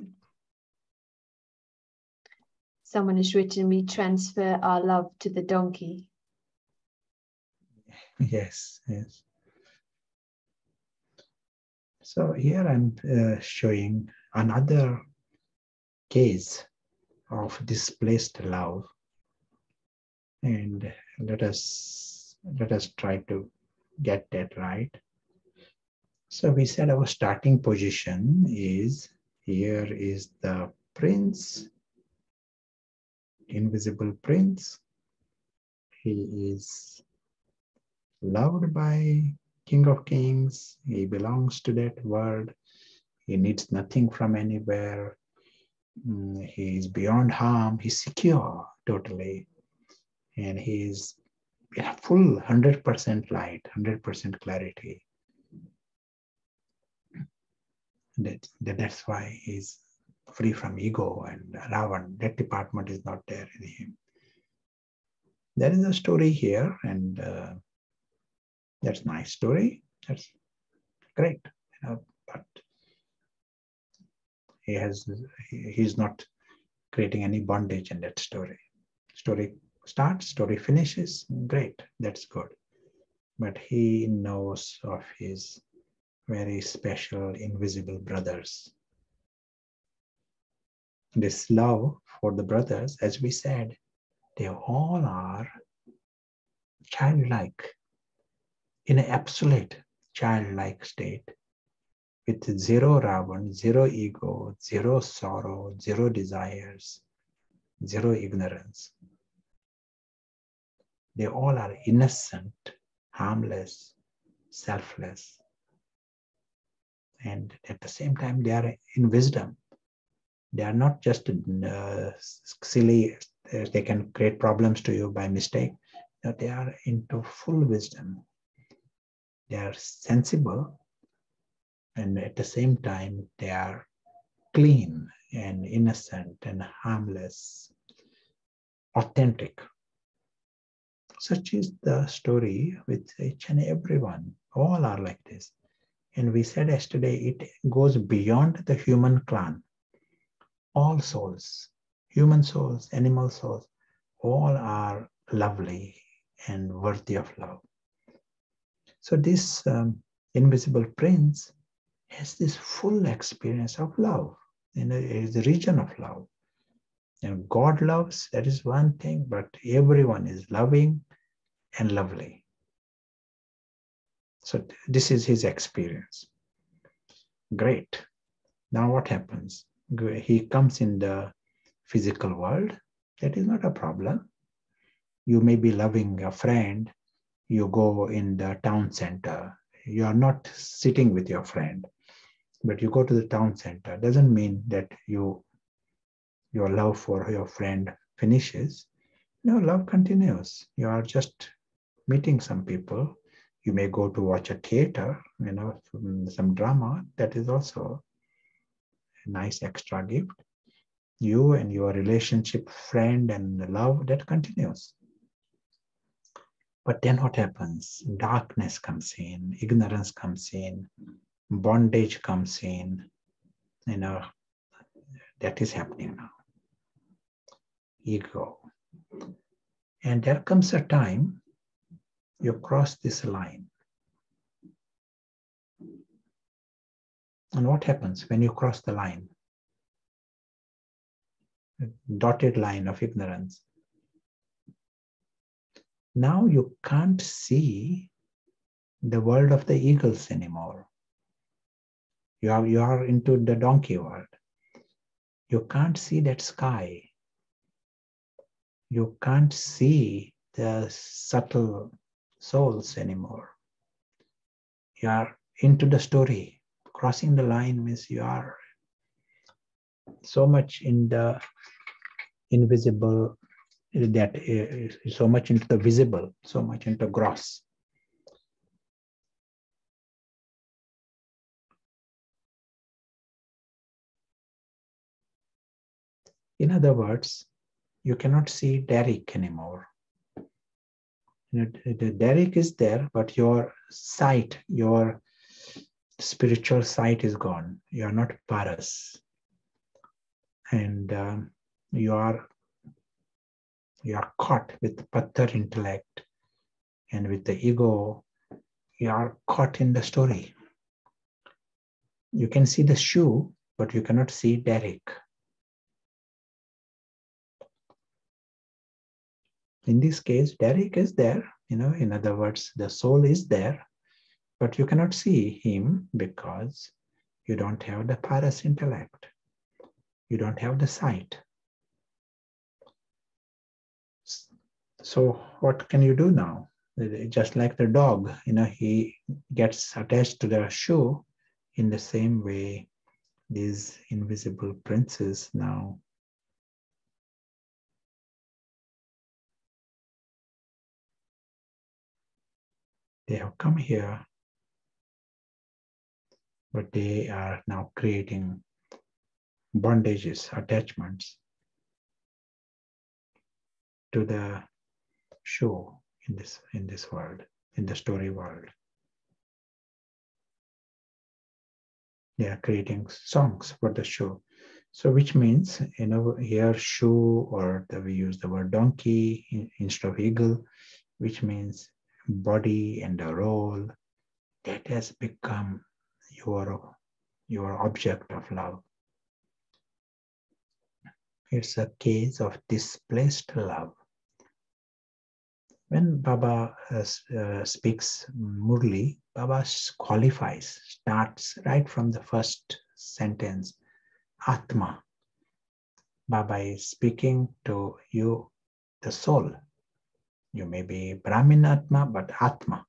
A: Someone has written, we transfer our love to the donkey. [LAUGHS]
C: Yes, yes. So here I'm uh, showing another case of displaced love. And let us let us try to get that right. So we said our starting position is here is the prince, invisible prince. He is loved by King of Kings. He belongs to that world. He needs nothing from anywhere. Mm, he is beyond harm. He's secure totally and he is full 100% light, 100% clarity. That, that, that's why he's free from ego and Ravan. That department is not there in him. There is a story here, and uh, that's nice story. That's great, you know, but he has he, he's not creating any bondage in that story. Story starts, story finishes, great, that's good. But he knows of his very special invisible brothers. This love for the brothers, as we said, they all are childlike, in an absolute childlike state, with zero Ravan, zero ego, zero sorrow, zero desires, zero ignorance. They all are innocent, harmless, selfless. And at the same time, they are in wisdom. They are not just uh, silly, uh, they can create problems to you by mistake. No, they are into full wisdom. They are sensible, and at the same time, they are clean and innocent and harmless, authentic. Such is the story with each and everyone. All are like this. And we said yesterday, it goes beyond the human clan. All souls, human souls, animal souls, all are lovely and worthy of love. So this um, invisible prince has this full experience of love, in a, is the region of love. And God loves, that is one thing, but everyone is loving and lovely. So this is his experience. Great. Now what happens? He comes in the physical world. That is not a problem. You may be loving a friend. You go in the town center. You are not sitting with your friend, but you go to the town center. Doesn't mean that you your love for your friend finishes. No, love continues. You are just meeting some people. You may go to watch a theater, you know, some drama. That is also a nice extra gift. You and your relationship, friend and love, that continues. But then what happens? Darkness comes in, ignorance comes in, bondage comes in. You know, that is happening now ego. And there comes a time you cross this line. And what happens when you cross the line? A dotted line of ignorance. Now you can't see the world of the eagles anymore. You are, you are into the donkey world. You can't see that sky you can't see the subtle souls anymore. You are into the story. Crossing the line means you are so much in the invisible, eh, that is so much into the visible, so much into gross. In other words, you cannot see Derek anymore. You know, the Derek is there, but your sight, your spiritual sight is gone. You are not Paras. And um, you are you are caught with the Pattar intellect and with the ego, you are caught in the story. You can see the shoe, but you cannot see Derek. In this case, Derek is there, you know, in other words, the soul is there, but you cannot see him because you don't have the paras intellect. You don't have the sight. So what can you do now? Just like the dog, you know, he gets attached to the shoe in the same way these invisible princes now They have come here, but they are now creating bondages, attachments to the show in this in this world, in the story world. They are creating songs for the show. So which means, you know, here shoe or the, we use the word donkey instead of eagle, which means body and a role that has become your, your object of love. It's a case of displaced love. When Baba uh, uh, speaks Murli, Baba qualifies, starts right from the first sentence, Atma. Baba is speaking to you, the soul, you may be Brahmin Atma, but Atma.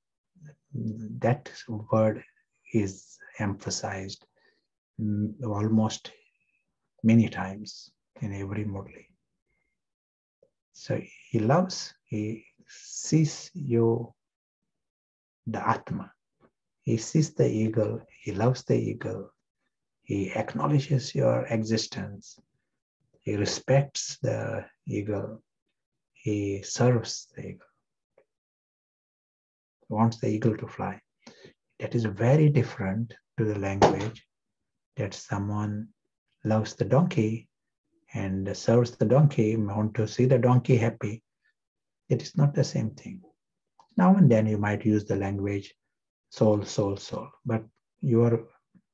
C: That word is emphasized mm, almost many times in every Murli. So he loves, he sees you, the Atma. He sees the eagle, he loves the eagle, he acknowledges your existence, he respects the eagle, he serves the eagle. He wants the eagle to fly. That is very different to the language that someone loves the donkey and serves the donkey, want to see the donkey happy. It is not the same thing. Now and then you might use the language soul, soul, soul, but your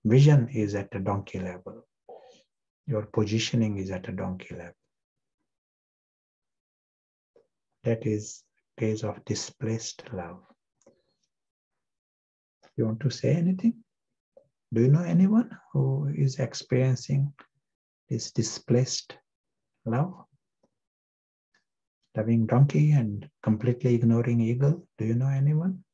C: vision is at the donkey level. Your positioning is at a donkey level. That is case of displaced love. You want to say anything? Do you know anyone who is experiencing this displaced love? Loving donkey and completely ignoring eagle. Do you know anyone?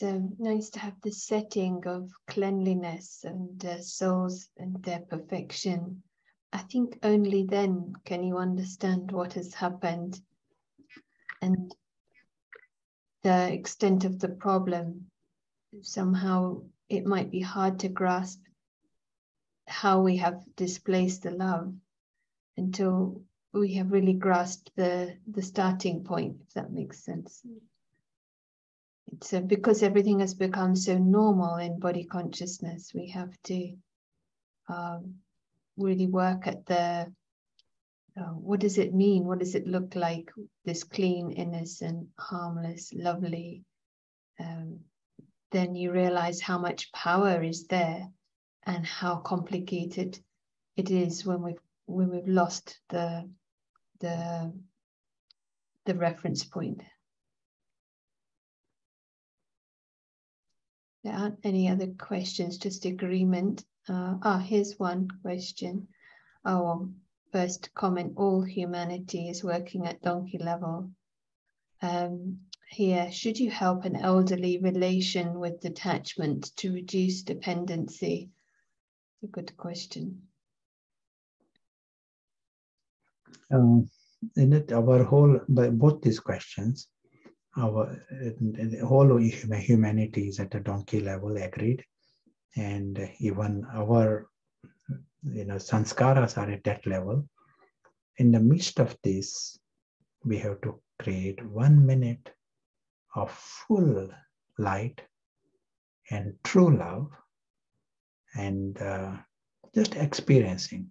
A: So nice to have the setting of cleanliness and uh, souls and their perfection. I think only then can you understand what has happened and the extent of the problem. Somehow it might be hard to grasp how we have displaced the love until we have really grasped the, the starting point, if that makes sense uh, because everything has become so normal in body consciousness we have to um, really work at the uh, what does it mean? What does it look like this clean innocent harmless lovely um, then you realize how much power is there and how complicated it is when we've when we've lost the the the reference point There aren't any other questions, just agreement. Uh, ah, here's one question. Oh, first comment, all humanity is working at donkey level. Um, here, should you help an elderly relation with detachment to reduce dependency? a good question.
C: Um, in it, our whole, by both these questions, our whole humanity is at a donkey level agreed. And even our you know sanskaras are at that level. In the midst of this we have to create one minute of full light and true love and uh, just experiencing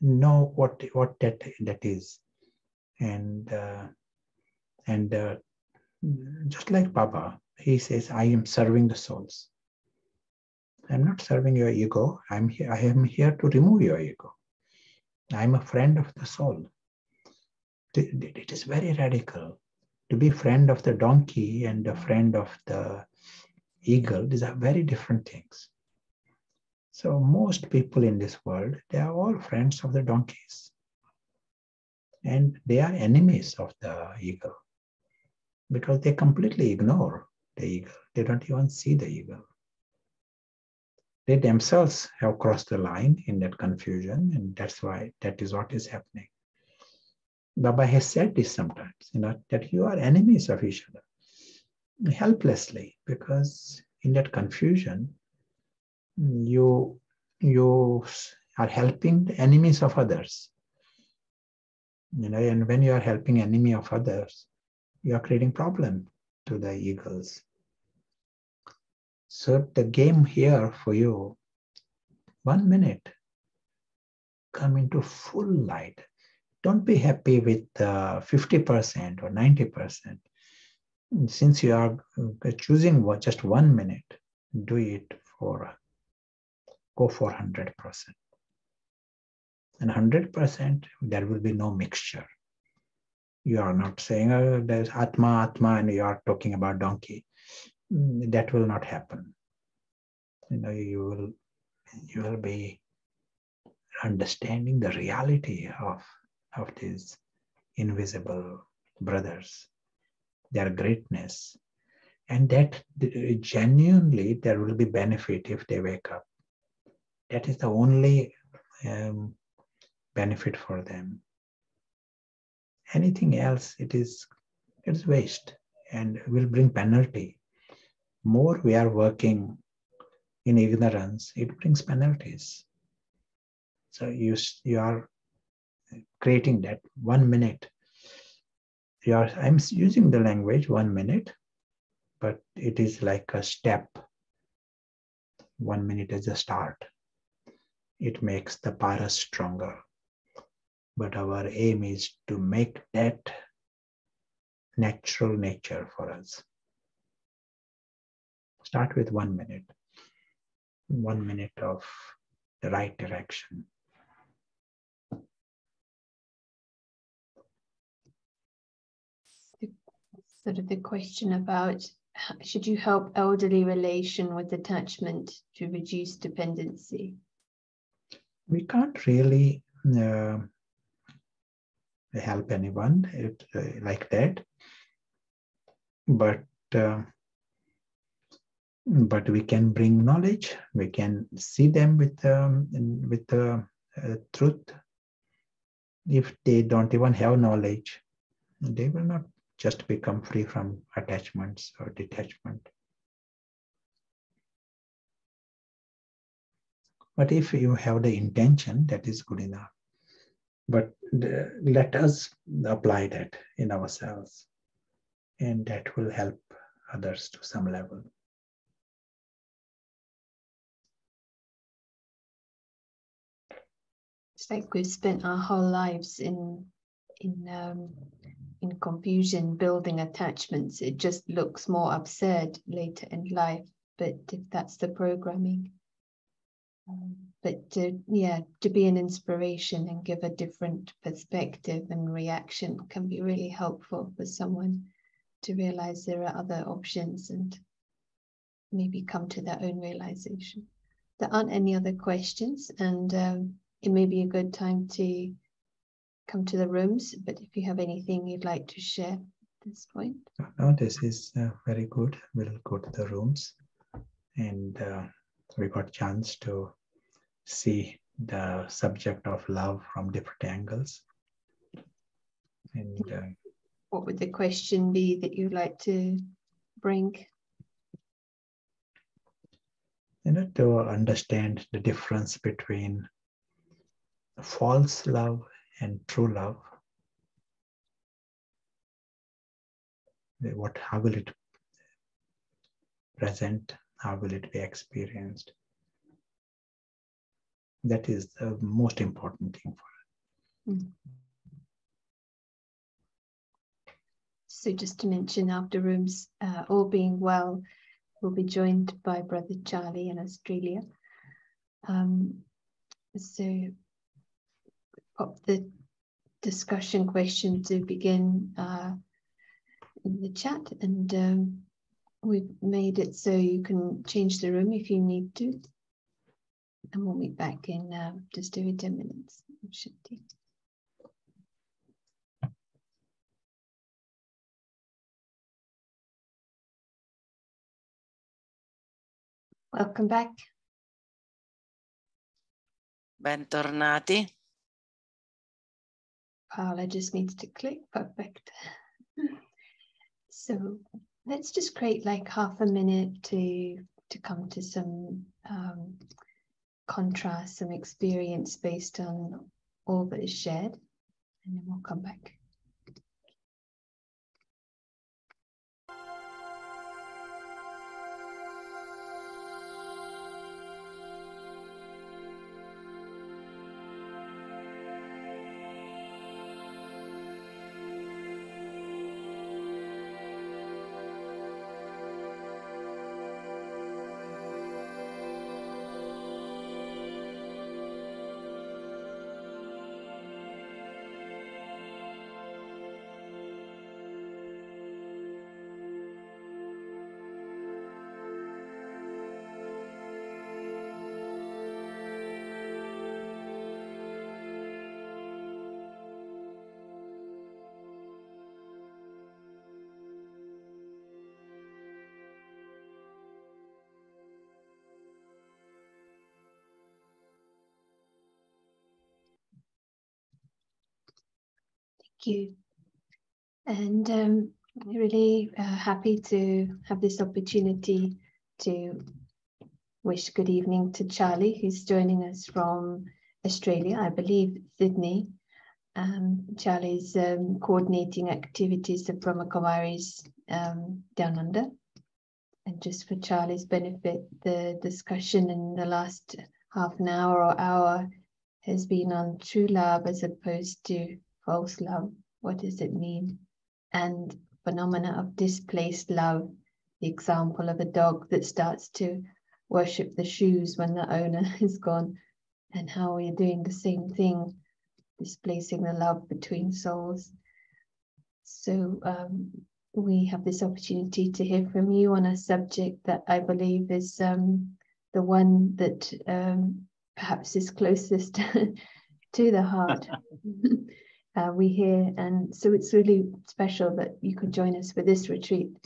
C: know what what that that is. And uh, and uh, Mm, just like Baba, he says, I am serving the souls. I'm not serving your ego. I'm here, I am here to remove your ego. I'm a friend of the soul. It is very radical. To be friend of the donkey and a friend of the eagle, these are very different things. So most people in this world, they are all friends of the donkeys. And they are enemies of the eagle because they completely ignore the eagle. They don't even see the eagle. They themselves have crossed the line in that confusion, and that's why that is what is happening. Baba has said this sometimes, you know, that you are enemies of each other helplessly, because in that confusion, you you are helping the enemies of others. You know, and when you are helping enemy of others, you are creating problem to the eagles. So the game here for you, one minute, come into full light. Don't be happy with uh, 50% or 90%. Since you are uh, choosing just one minute, do it for, go for 100%. And 100%, there will be no mixture you are not saying oh, there's atma atma and you are talking about donkey. Mm, that will not happen. You know you will you will be understanding the reality of of these invisible brothers their greatness and that genuinely there will be benefit if they wake up. That is the only um, benefit for them anything else it is it's waste and will bring penalty. More we are working in ignorance it brings penalties. So you you are creating that one minute. You are i'm using the language one minute but it is like a step. One minute is a start. It makes the paras stronger but our aim is to make that natural nature for us. Start with one minute. One minute of the right direction.
A: Sort of the question about should you help elderly relation with attachment to reduce dependency?
C: We can't really uh, help anyone it, uh, like that, but uh, but we can bring knowledge. We can see them with um, with the uh, truth. If they don't even have knowledge, they will not just become free from attachments or detachment. But if you have the intention, that is good enough. But let us apply that in ourselves, and that will help others to some level.
A: It's like we've spent our whole lives in in um, in confusion building attachments. It just looks more absurd later in life. But if that's the programming um, but to, yeah to be an inspiration and give a different perspective and reaction can be really helpful for someone to realize there are other options and maybe come to their own realization there aren't any other questions and um, it may be a good time to come to the rooms, but if you have anything you'd like to share at this point.
C: No, this is uh, very good. We'll go to the rooms and uh, we got chance to see the subject of love from different angles. And uh,
A: what would the question be that you'd like to bring?
C: You know, to understand the difference between false love and true love what how will it present how will it be experienced that is the most important thing for us.
A: Mm. so just to mention after rooms uh, all being well we'll be joined by brother charlie in australia. Um, so pop the discussion question to begin uh, in the chat. And um, we've made it so you can change the room if you need to and we'll meet back in uh, just over 10 minutes. Welcome back.
B: Bentornati.
A: Paola just needs to click, perfect. so let's just create like half a minute to to come to some um, contrast, some experience based on all that is shared, and then we'll come back. You. And um, really uh, happy to have this opportunity to wish good evening to Charlie, who's joining us from Australia, I believe Sydney. Um, Charlie's um, coordinating activities of Brahma Kumaris um, down under. And just for Charlie's benefit, the discussion in the last half an hour or hour has been on true love as opposed to false love, what does it mean? And phenomena of displaced love the example of a dog that starts to worship the shoes when the owner [LAUGHS] is gone, and how we're doing the same thing, displacing the love between souls. So um, we have this opportunity to hear from you on a subject that I believe is um, the one that um, perhaps is closest [LAUGHS] to the heart. [LAUGHS] uh, we hear, and so it's really special that you could join us for this retreat.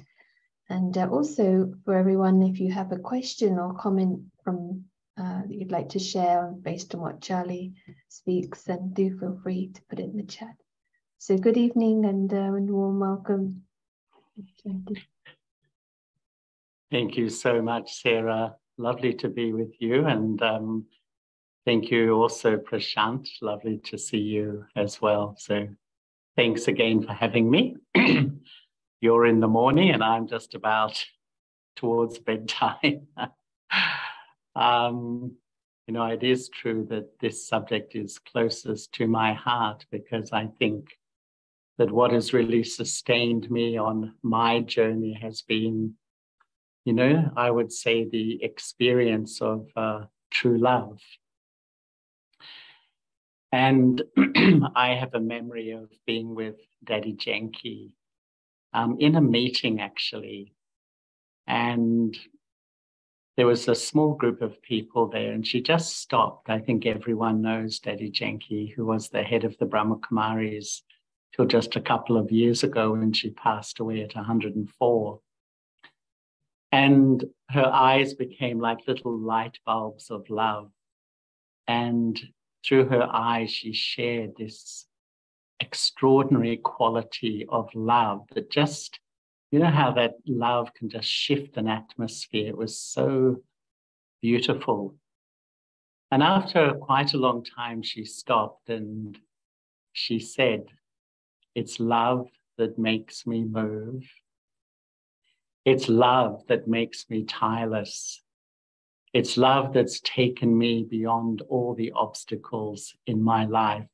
A: And uh, also for everyone, if you have a question or comment from uh, that you'd like to share based on what Charlie speaks, then do feel free to put it in the chat. So good evening and, uh, and warm welcome.
D: Thank you so much, Sarah. Lovely to be with you. And um, thank you also, Prashant. Lovely to see you as well. So thanks again for having me. [CLEARS THROAT] You're in the morning and I'm just about [LAUGHS] towards bedtime. [LAUGHS] um, you know, it is true that this subject is closest to my heart because I think that what has really sustained me on my journey has been, you know, I would say the experience of uh, true love. And [CLEARS THROAT] I have a memory of being with Dadi Janki um, in a meeting actually. And there was a small group of people there, and she just stopped. I think everyone knows Dadi Janki, who was the head of the Brahma Kumaris till just a couple of years ago when she passed away at 104. And her eyes became like little light bulbs of love. And through her eyes, she shared this extraordinary quality of love that just, you know, how that love can just shift an atmosphere. It was so beautiful. And after quite a long time, she stopped and she said, it's love that makes me move. It's love that makes me tireless. It's love that's taken me beyond all the obstacles in my life.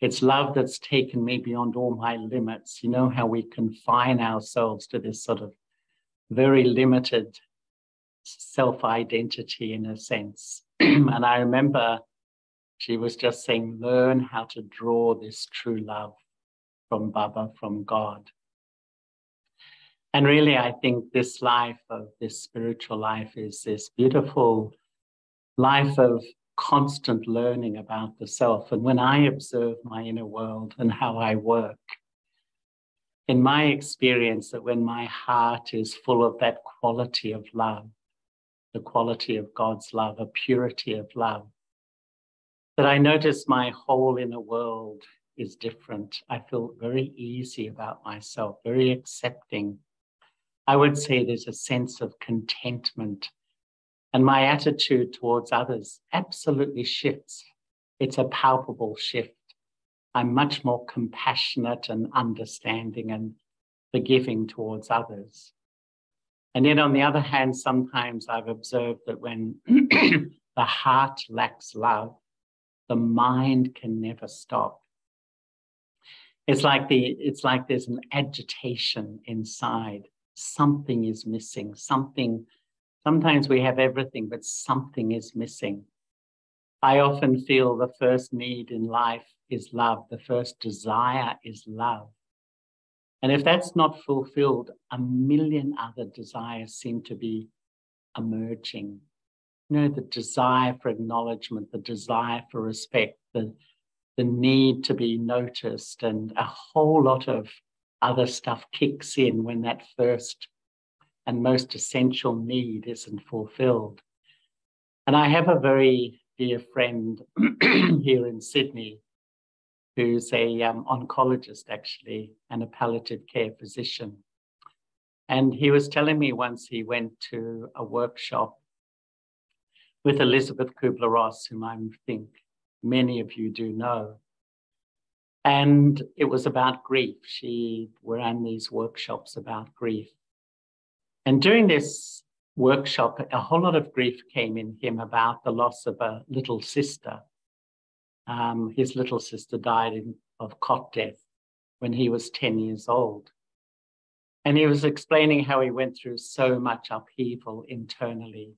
D: It's love that's taken me beyond all my limits. You know how we confine ourselves to this sort of very limited self identity in a sense. [CLEARS THROAT] and I remember she was just saying, learn how to draw this true love from Baba, from God. And really, I think this life of this spiritual life is this beautiful life of constant learning about the self. And when I observe my inner world and how I work, in my experience, that when my heart is full of that quality of love, the quality of God's love, a purity of love, that I notice my whole inner world is different. I feel very easy about myself, very accepting. I would say there's a sense of contentment. And my attitude towards others absolutely shifts. It's a palpable shift. I'm much more compassionate and understanding and forgiving towards others. And yet, on the other hand, sometimes I've observed that when [CLEARS THROAT] the heart lacks love, the mind can never stop. It's like the it's like there's an agitation inside. Something is missing. Something. Sometimes we have everything, but something is missing. I often feel the first need in life is love. The first desire is love. And if that's not fulfilled, a million other desires seem to be emerging. You know, the desire for acknowledgement, the desire for respect, the the need to be noticed, and a whole lot of other stuff kicks in when that first and most essential need isn't fulfilled. And I have a very dear friend [CLEARS THROAT] here in Sydney who's a um, oncologist actually and a palliative care physician. And he was telling me once he went to a workshop with Elizabeth Kubler-Ross, whom I think many of you do know. And it was about grief. She ran these workshops about grief. And during this workshop, a whole lot of grief came in him about the loss of a little sister. Um, his little sister died in, of cot death when he was 10 years old. And he was explaining how he went through so much upheaval internally.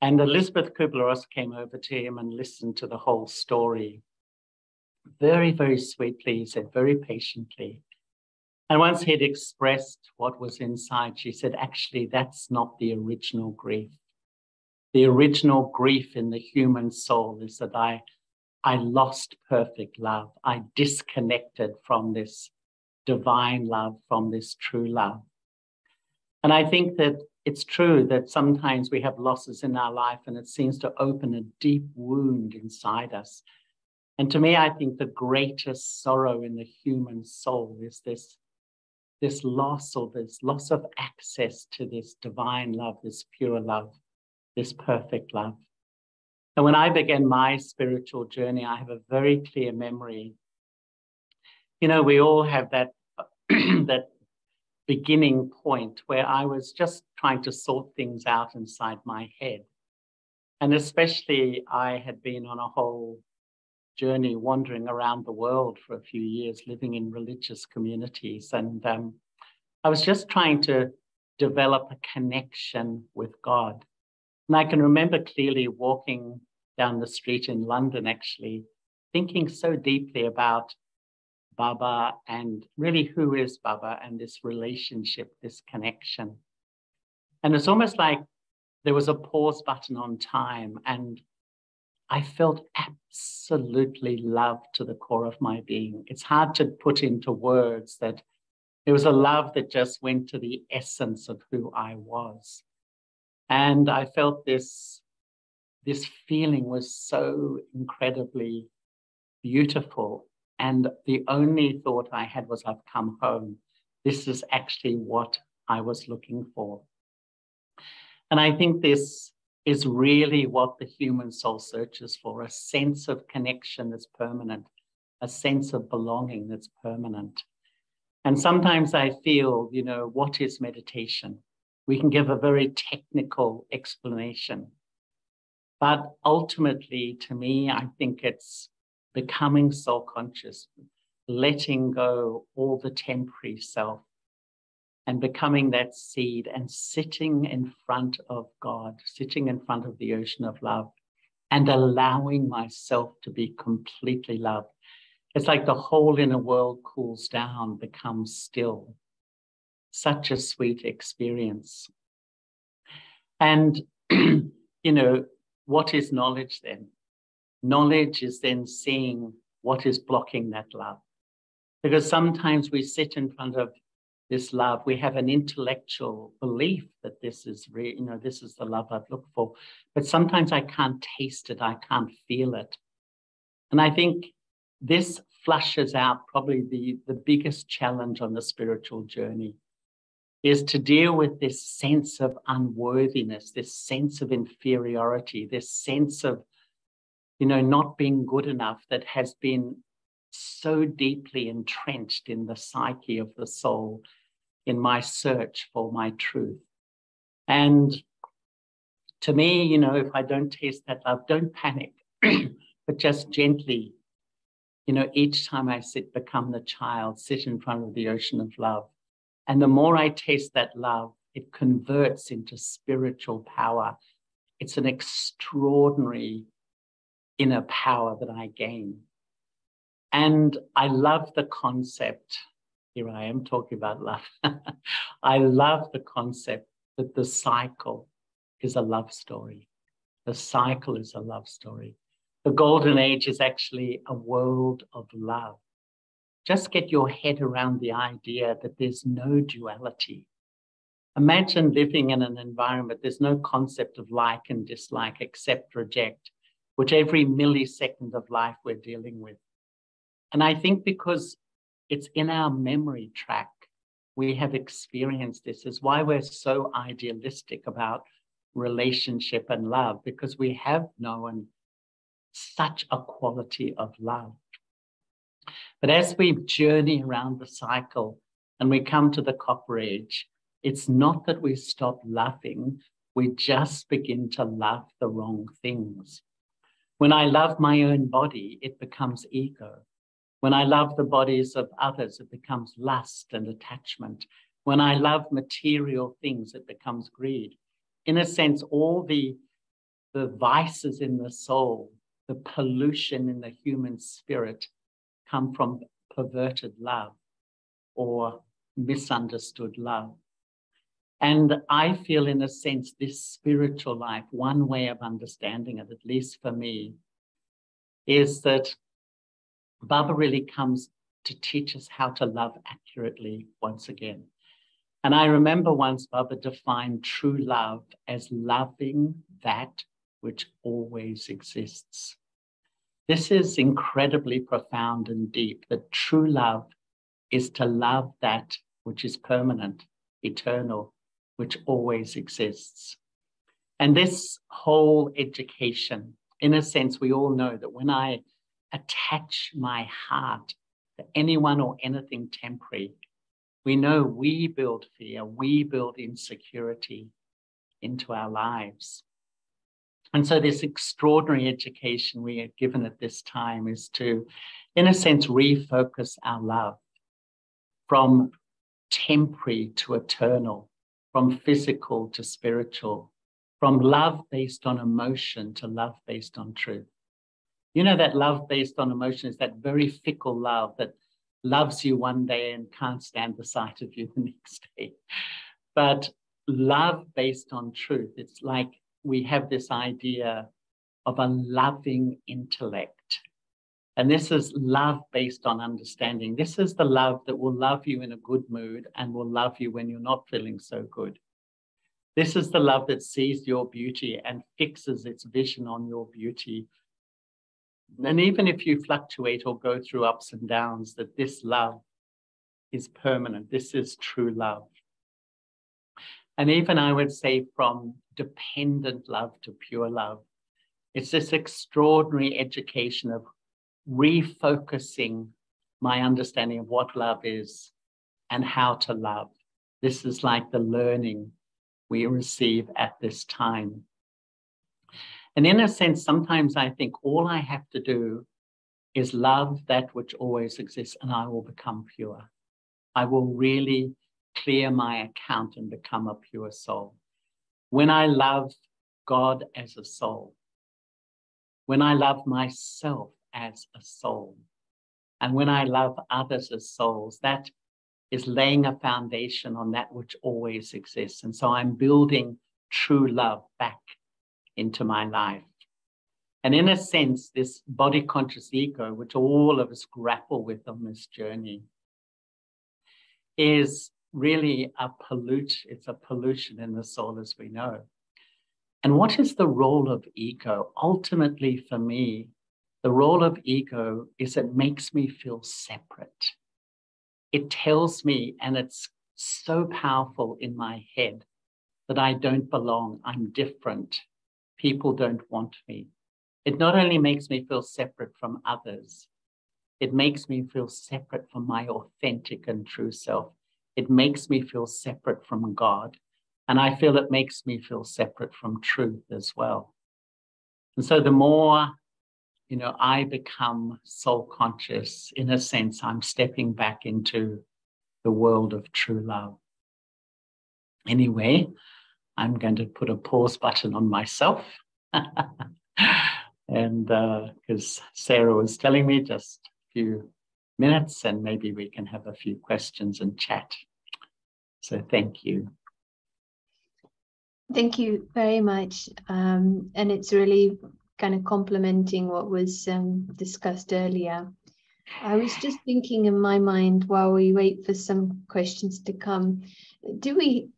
D: And Elizabeth Kubler-Ross came over to him and listened to the whole story. Very, very sweetly, he said, very patiently. And once he'd expressed what was inside, she said, actually, that's not the original grief. The original grief in the human soul is that I, I lost perfect love. I disconnected from this divine love, from this true love. And I think that it's true that sometimes we have losses in our life and it seems to open a deep wound inside us. And to me, I think the greatest sorrow in the human soul is this, this loss or this loss of access to this divine love, this pure love, this perfect love. And when I began my spiritual journey, I have a very clear memory. You know, we all have that [CLEARS THROAT] that beginning point where I was just trying to sort things out inside my head. And especially, I had been on a whole journey wandering around the world for a few years, living in religious communities. And um, I was just trying to develop a connection with God. And I can remember clearly walking down the street in London, actually, thinking so deeply about Baba and really who is Baba and this relationship, this connection. And it's almost like there was a pause button on time and I felt absolutely love to the core of my being. It's hard to put into words that it was a love that just went to the essence of who I was. And I felt this, this feeling was so incredibly beautiful and the only thought I had was, I've come home. This is actually what I was looking for. And I think this is really what the human soul searches for a sense of connection that's permanent, a sense of belonging that's permanent. And sometimes I feel, you know, what is meditation? We can give a very technical explanation. But ultimately, to me, I think it's becoming soul conscious, letting go all the temporary self and becoming that seed and sitting in front of God, sitting in front of the ocean of love and allowing myself to be completely loved. It's like the whole inner world cools down, becomes still. Such a sweet experience. And, [CLEARS THROAT] you know, what is knowledge then? Knowledge is then seeing what is blocking that love. Because sometimes we sit in front of this love, we have an intellectual belief that this is real, you know, this is the love I've looked for. But sometimes I can't taste it, I can't feel it. And I think this flushes out probably the, the biggest challenge on the spiritual journey is to deal with this sense of unworthiness, this sense of inferiority, this sense of you know, not being good enough that has been so deeply entrenched in the psyche of the soul in my search for my truth. And to me, you know, if I don't taste that love, don't panic, [CLEARS THROAT] but just gently, you know, each time I sit, become the child, sit in front of the ocean of love. And the more I taste that love, it converts into spiritual power. It's an extraordinary inner power that I gain. And I love the concept. Here I am talking about love. [LAUGHS] I love the concept that the cycle is a love story. The cycle is a love story. The golden age is actually a world of love. Just get your head around the idea that there's no duality. Imagine living in an environment, there's no concept of like and dislike, accept, reject which every millisecond of life we're dealing with. And I think because it's in our memory track, we have experienced this, is why we're so idealistic about relationship and love, because we have known such a quality of love. But as we journey around the cycle and we come to the copper age, it's not that we stop loving, we just begin to love the wrong things. When I love my own body, it becomes ego. When I love the bodies of others, it becomes lust and attachment. When I love material things, it becomes greed. In a sense, all the, the vices in the soul, the pollution in the human spirit come from perverted love or misunderstood love. And I feel, in a sense, this spiritual life, one way of understanding it, at least for me, is that Baba really comes to teach us how to love accurately once again. And I remember once Baba defined true love as loving that which always exists. This is incredibly profound and deep that true love is to love that which is permanent, eternal, which always exists. And this whole education, in a sense, we all know that when I attach my heart to anyone or anything temporary, we know we build fear, we build insecurity into our lives. And so, this extraordinary education we are given at this time is to, in a sense, refocus our love from temporary to eternal, from physical to spiritual, from love based on emotion to love based on truth. You know, that love based on emotion is that very fickle love that loves you one day and can't stand the sight of you the [LAUGHS] next day. But love based on truth, it's like we have this idea of a loving intellect. And this is love based on understanding. This is the love that will love you in a good mood and will love you when you're not feeling so good. This is the love that sees your beauty and fixes its vision on your beauty and even if you fluctuate or go through ups and downs, that this love is permanent. This is true love. And even I would say from dependent love to pure love, it's this extraordinary education of refocusing my understanding of what love is and how to love. This is like the learning we receive at this time. And in a sense, sometimes I think all I have to do is love that which always exists and I will become pure. I will really clear my account and become a pure soul. When I love God as a soul, when I love myself as a soul, and when I love others as souls, that is laying a foundation on that which always exists. And so I'm building true love back into my life. And in a sense, this body conscious ego, which all of us grapple with on this journey, is really a pollute, it's a pollution in the soul as we know. And what is the role of ego? Ultimately, for me, the role of ego is it makes me feel separate. It tells me, and it's so powerful in my head, that I don't belong, I'm different, people don't want me. It not only makes me feel separate from others, it makes me feel separate from my authentic and true self. It makes me feel separate from God. And I feel it makes me feel separate from truth as well. And so the more, you know, I become soul conscious, in a sense, I'm stepping back into the world of true love. Anyway, I'm going to put a pause button on myself. [LAUGHS] and because uh, Sarah was telling me just a few minutes, and maybe we can have a few questions and chat. So thank you.
A: Thank you very much. Um, and it's really kind of complementing what was um, discussed earlier. I was just thinking in my mind while we wait for some questions to come, do we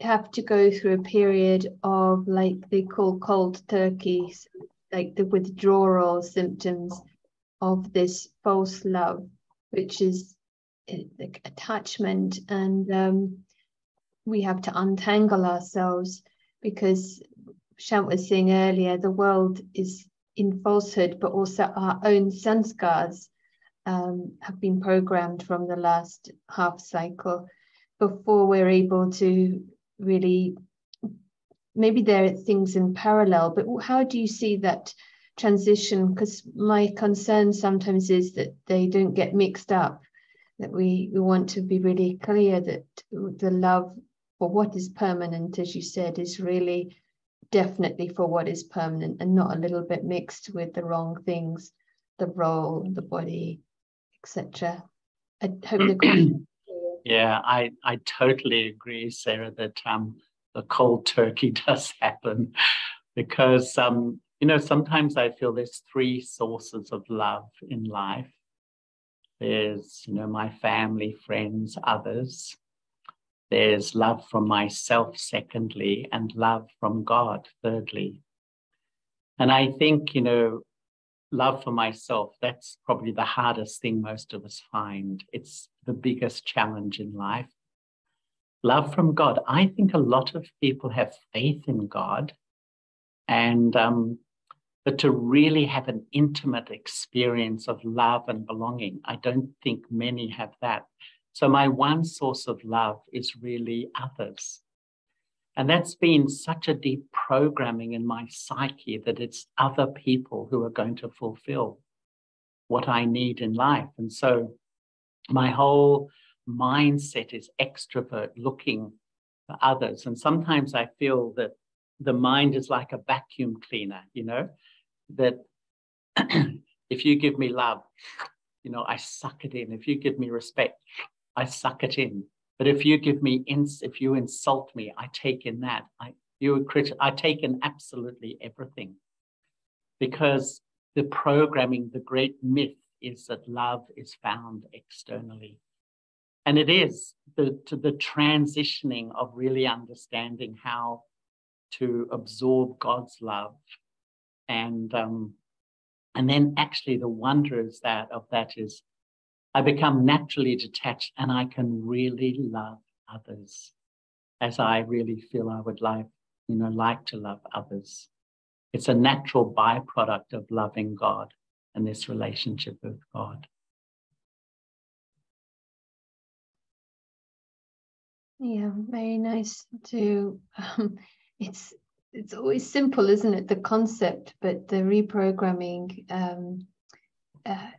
A: have to go through a period of like they call cold turkeys, like the withdrawal symptoms of this false love, which is eh, like attachment, and um, we have to untangle ourselves because Shant was saying earlier, the world is in falsehood, but also our own sanskars um, have been programmed from the last half cycle. Before we're able to really maybe there are things in parallel but how do you see that transition because my concern sometimes is that they don't get mixed up that we, we want to be really clear that the love for what is permanent, as you said, is really definitely for what is permanent and not a little bit mixed with the wrong things, the role, the body, etc. I hope the [CLEARS THROAT] question.
D: Yeah, I, I totally agree, Sarah, that um, the cold turkey [LAUGHS] does happen because um, you know sometimes I feel there's three sources of love in life. There's you know my family, friends, others. There's love from myself, secondly, and love from God, thirdly. And I think, you know, love for myself, that's probably the hardest thing most of us find. It's the biggest challenge in life. Love from God. I think a lot of people have faith in God, and um, but to really have an intimate experience of love and belonging, I don't think many have that. So my one source of love is really others. And that's been such a deep programming in my psyche that it's other people who are going to fulfill what I need in life. And so my whole mindset is extrovert looking for others. And sometimes I feel that the mind is like a vacuum cleaner, you know, that [CLEARS THROAT] if you give me love, you know, I suck it in. If you give me respect, I suck it in. But if you give me, ins- if you insult me, I take in that. I, you crit- I take in absolutely everything. Because the programming, the great myth is that love is found externally. And it is the, the transitioning of really understanding how to absorb God's love. And, um, and then actually the wonder is that of that is I become naturally detached and I can really love others as I really feel I would like, you know, like to love others. It's a natural byproduct of loving God and this relationship with God.
A: Yeah, very nice to um, it's it's always simple, isn't it? The concept, but the reprogramming um, uh,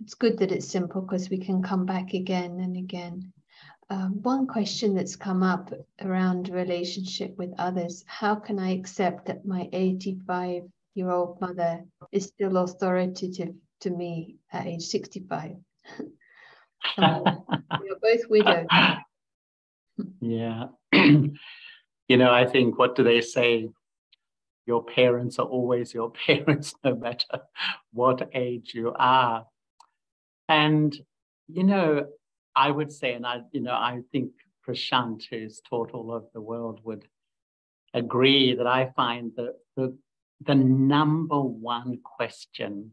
A: it's good that it's simple because we can come back again and again. Um, one question that's come up around relationship with others how can I accept that my 85 year old mother is still authoritative to me at age 65? um, we're both widowed.
D: yeah. [CLEARS THROAT] you know, I think, what do they say? Your parents are always your [LAUGHS] parents, no matter what age you are. And, you know, I would say, and I, you know, I think Prashant, who's taught all over the world, would agree that I find that the, the number one question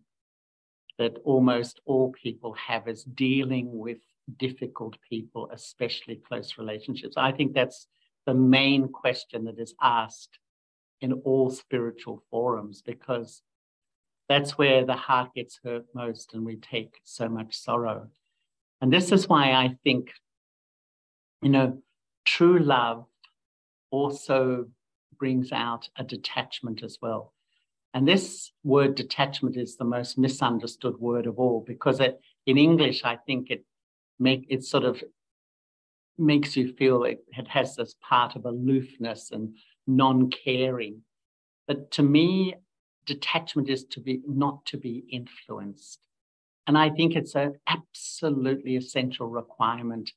D: that almost all people have is dealing with difficult people, especially close relationships. I think that's the main question that is asked in all spiritual forums because that's where the heart gets hurt most and we take so much sorrow. And this is why I think, you know, true love also brings out a detachment as well. And this word detachment is the most misunderstood word of all because it, in English, I think it make it sort of makes you feel it, it has this part of aloofness and non-caring. But to me, detachment is to be not to be influenced. And I think it's an absolutely essential requirement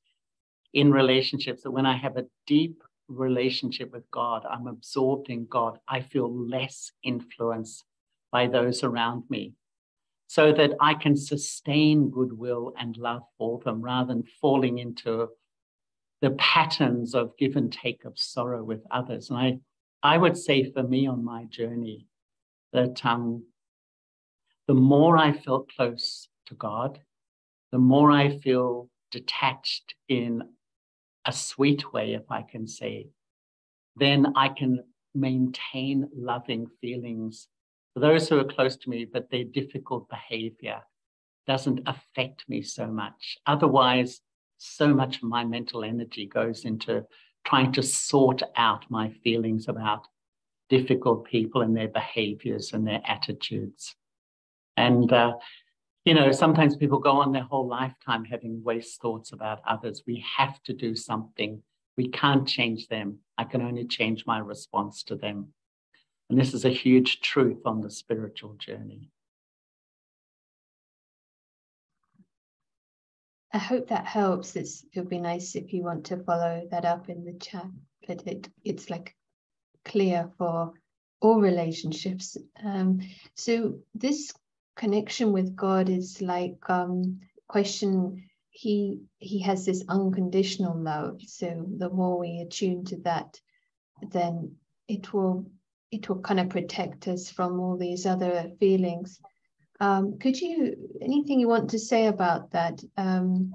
D: in relationships that when I have a deep relationship with God, I'm absorbed in God, I feel less influenced by those around me so that I can sustain goodwill and love for them rather than falling into the patterns of give and take of sorrow with others. And I, I would say for me on my journey, that um, the more I feel close to God, the more I feel detached in a sweet way, if I can say, then I can maintain loving feelings for those who are close to me, but their difficult behavior doesn't affect me so much. Otherwise, so much of my mental energy goes into trying to sort out my feelings about difficult people and their behaviors and their attitudes. And uh, you know, sometimes people go on their whole lifetime having waste thoughts about others. We have to do something. We can't change them. I can only change my response to them. And this is a huge truth on the spiritual journey.
A: I hope that helps. It's, it would be nice if you want to follow that up in the chat, but it, it's like clear for all relationships. Um, so this connection with God is like um, question. He he has this unconditional love. So the more we attune to that, then it will it will kind of protect us from all these other feelings. Um, could you anything you want to say about that? Um,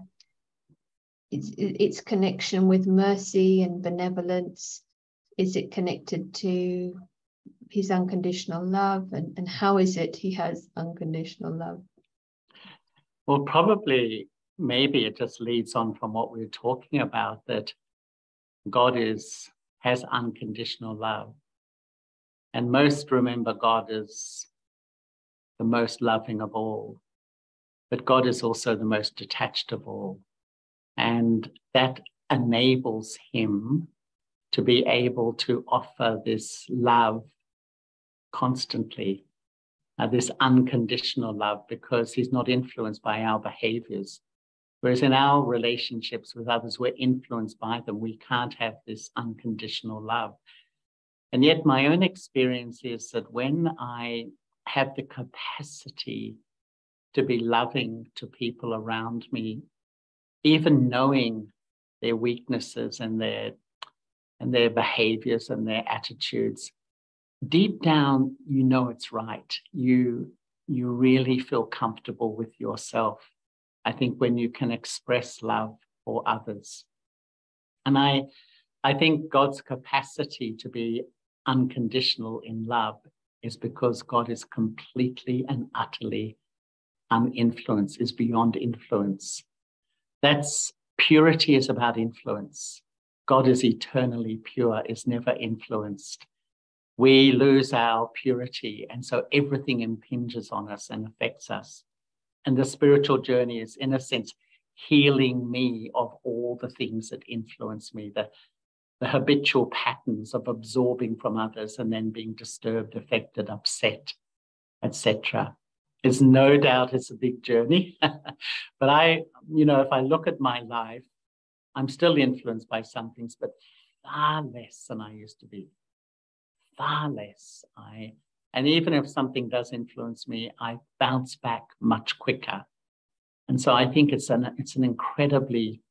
A: its its connection with mercy and benevolence. Is it connected to his unconditional love and, and how is it he has unconditional love?
D: Well probably maybe it just leads on from what we are talking about that god is has unconditional love. And most remember god is the most loving of all but god is also the most detached of all. And that enables him to be able to offer this love constantly, uh, this unconditional love, because he's not influenced by our behaviors. Whereas in our relationships with others, we're influenced by them. We can't have this unconditional love. And yet, my own experience is that when I have the capacity to be loving to people around me, even knowing their weaknesses and their and their behaviors and their attitudes, deep down, you know it's right. You, you really feel comfortable with yourself. I think when you can express love for others. And I, I think God's capacity to be unconditional in love is because God is completely and utterly uninfluenced, is beyond influence. That's purity is about influence. God is eternally pure, is never influenced we lose our purity. And so everything impinges on us and affects us. And the spiritual journey is, in a sense, healing me of all the things that influence me, the, the habitual patterns of absorbing from others and then being disturbed, affected, upset, etc. Is no doubt it's a big journey. [LAUGHS] but I, you know, if I look at my life, I'm still influenced by some things, but far less than I used to be far less. I and even if something does influence me, I bounce back much quicker. And so I think it's an it's an incredibly,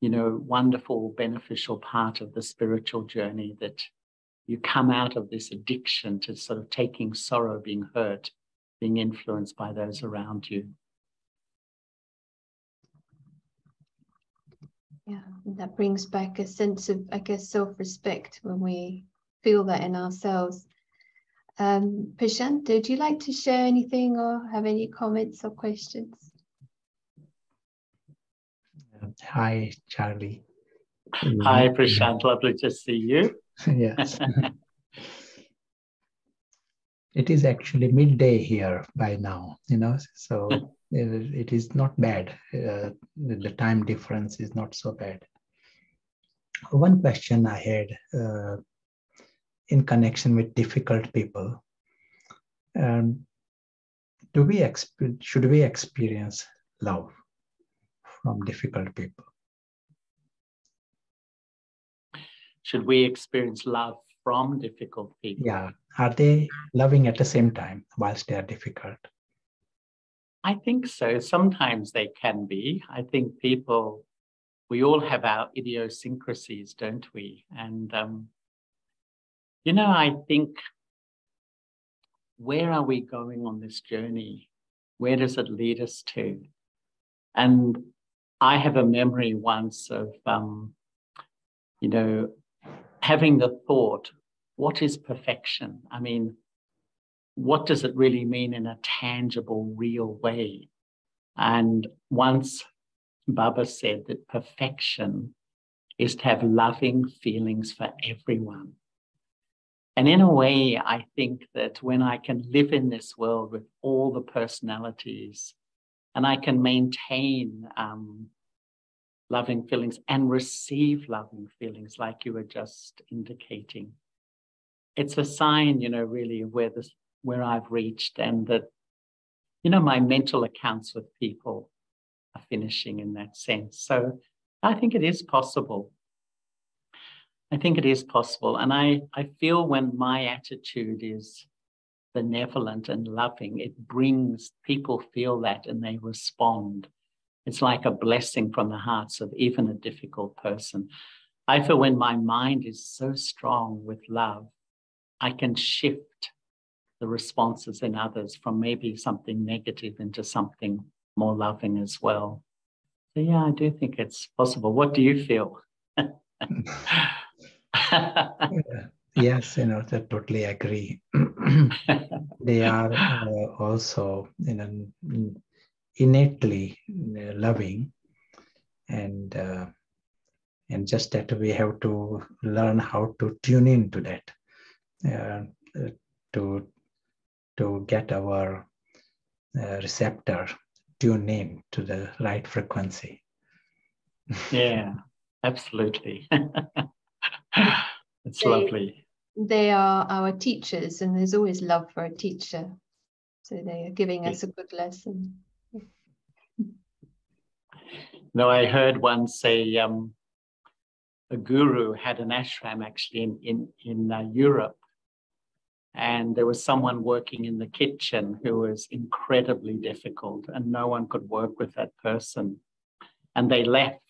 D: you know, wonderful, beneficial part of the spiritual journey that you come out of this addiction to sort of taking sorrow, being hurt, being influenced by those around you.
A: Yeah, that brings back a sense of, I guess, self respect when we feel that in ourselves. Um, Prashant, would you like to share anything or have any comments or questions?
C: Hi, Charlie.
D: Hi, Prashant. Lovely to see you. [LAUGHS]
C: yes. [LAUGHS] it is actually midday here by now, you know, so it is not bad. Uh, the time difference is not so bad. One question I had uh, in connection with difficult people. Um, do we exp- should we experience love from difficult people?
D: Should we experience love from difficult people?
C: Yeah. Are they loving at the same time whilst they are difficult?
D: I think so. Sometimes they can be. I think people, we all have our idiosyncrasies, don't we? And um, you know, I think, where are we going on this journey? Where does it lead us to? And I have a memory once of, um, you know, having the thought, what is perfection? I mean, what does it really mean in a tangible, real way? And once Baba said that perfection is to have loving feelings for everyone. And in a way, I think that when I can live in this world with all the personalities and I can maintain um, loving feelings and receive loving feelings, like you were just indicating. It's a sign, you know, really where this where I've reached, and that, you know, my mental accounts with people are finishing in that sense. So I think it is possible. I think it is possible. And I, I feel when my attitude is benevolent and loving, it brings people feel that and they respond. It's like a blessing from the hearts of even a difficult person. I feel when my mind is so strong with love, I can shift the responses in others from maybe something negative into something more loving as well. So, yeah, I do think it's possible. What do you feel? [LAUGHS]
C: yes, you know, I totally agree. [CLEARS THROAT] they are uh, also you know, innately loving, and uh, and just that we have to learn how to tune into that, uh, to to get our uh, receptor tune in to the right frequency.
D: yeah, absolutely. [LAUGHS] it's they, lovely.
A: They are our teachers, and there's always love for a teacher. So they are giving us a good lesson. [LAUGHS]
D: no, I heard one say um, a guru had an ashram actually in in in uh, Europe, and there was someone working in the kitchen who was incredibly difficult, and no one could work with that person, and they left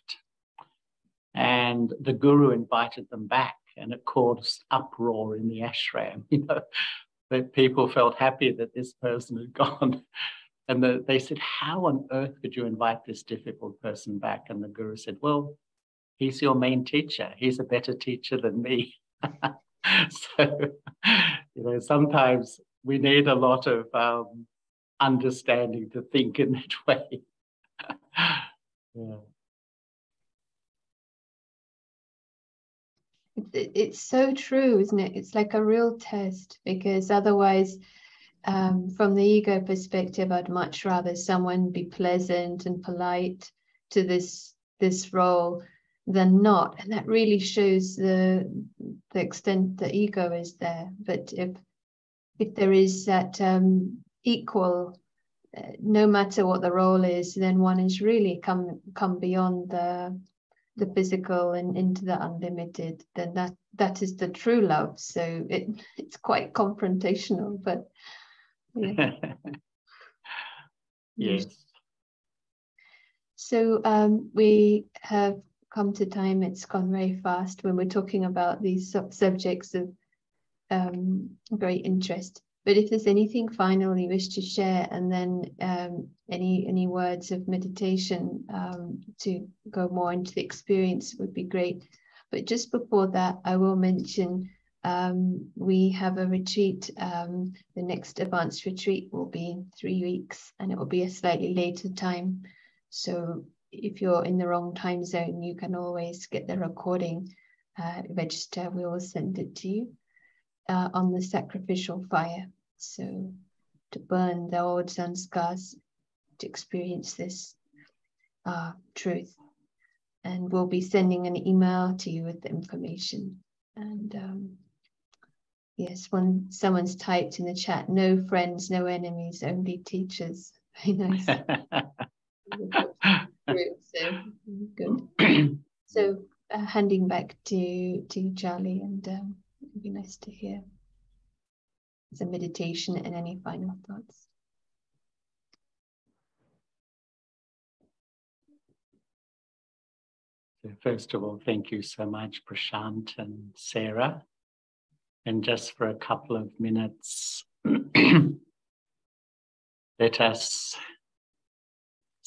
D: and the guru invited them back, and it caused uproar in the ashram. [LAUGHS] You know, that people felt happy that this person had [LAUGHS] gone. And the, they said, How on earth could you invite this difficult person back? And the guru said, Well, he's your main teacher. He's a better teacher than me. [LAUGHS] so, you know, sometimes we need a lot of um, understanding to think in that [LAUGHS] way. yeah.
A: it's so true, isn't it? It's like a real test because otherwise, um, from the ego perspective, I'd much rather someone be pleasant and polite to this this role than not, and that really shows the the extent the ego is there. But if if there is that um, equal, uh, no matter what the role is, then one is really come come beyond the the physical and into the unlimited, then that that is the true love. So it it's quite confrontational, but yeah. [LAUGHS]
D: yes.
A: So um, we have come to time. It's gone very fast when we're talking about these sub subjects of um, great interest. But if there's anything final you wish to share, and then um, any any words of meditation um, to go more into the experience would be great. But just before that, I will mention um, we have a retreat. Um, the next advanced retreat will be in three weeks, and it will be a slightly later time. So if you're in the wrong time zone, you can always get the recording. Uh, register. We will send it to you uh, on the sacrificial fire. So to burn the old sanskars, to experience this uh, truth. And we'll be sending an email to you with the information. And um, yes, when someone's typed in the chat, no friends, no enemies, only teachers. [LAUGHS] Very nice. [LAUGHS] so good. [CLEARS THROAT] So uh, handing back to to Charlie and um, It'd be nice to hear some meditation and any final thoughts.
D: So first of all, thank you so much, Prashant and Sarah. And just for a couple of minutes, [CLEARS THROAT] let us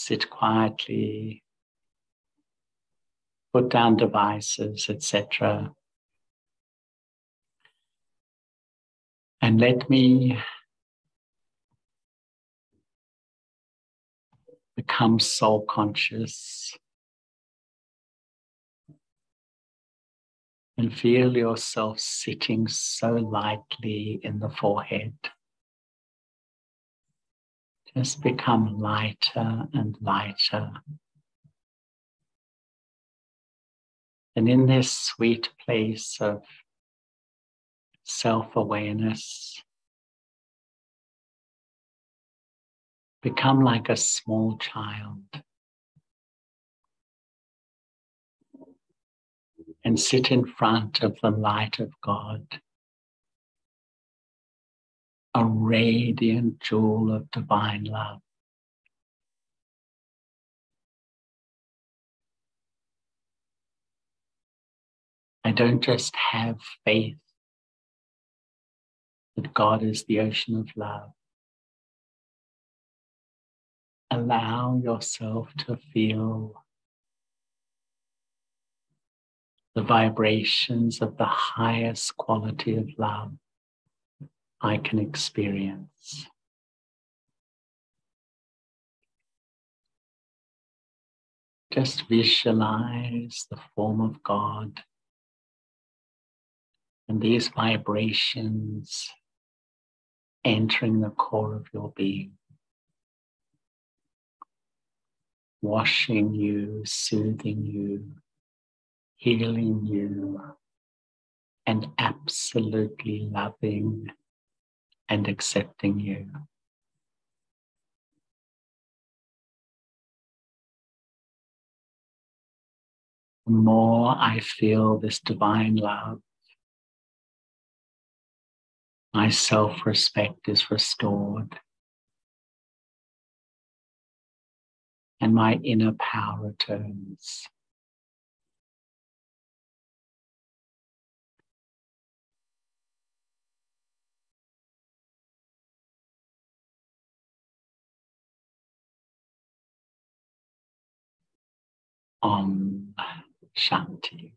D: sit quietly, put down devices, etc. And let me become soul conscious and feel yourself sitting so lightly in the forehead. Just become lighter and lighter. And in this sweet place of self awareness, become like a small child and sit in front of the light of God, a radiant jewel of divine love. I don't just have faith that God is the ocean of love. Allow yourself to feel the vibrations of the highest quality of love I can experience. Just visualize the form of God and these vibrations entering the core of your being, washing you, soothing you, healing you, and absolutely loving and accepting you. The more I feel this divine love, my self respect is restored. And my inner power returns. Om Shanti.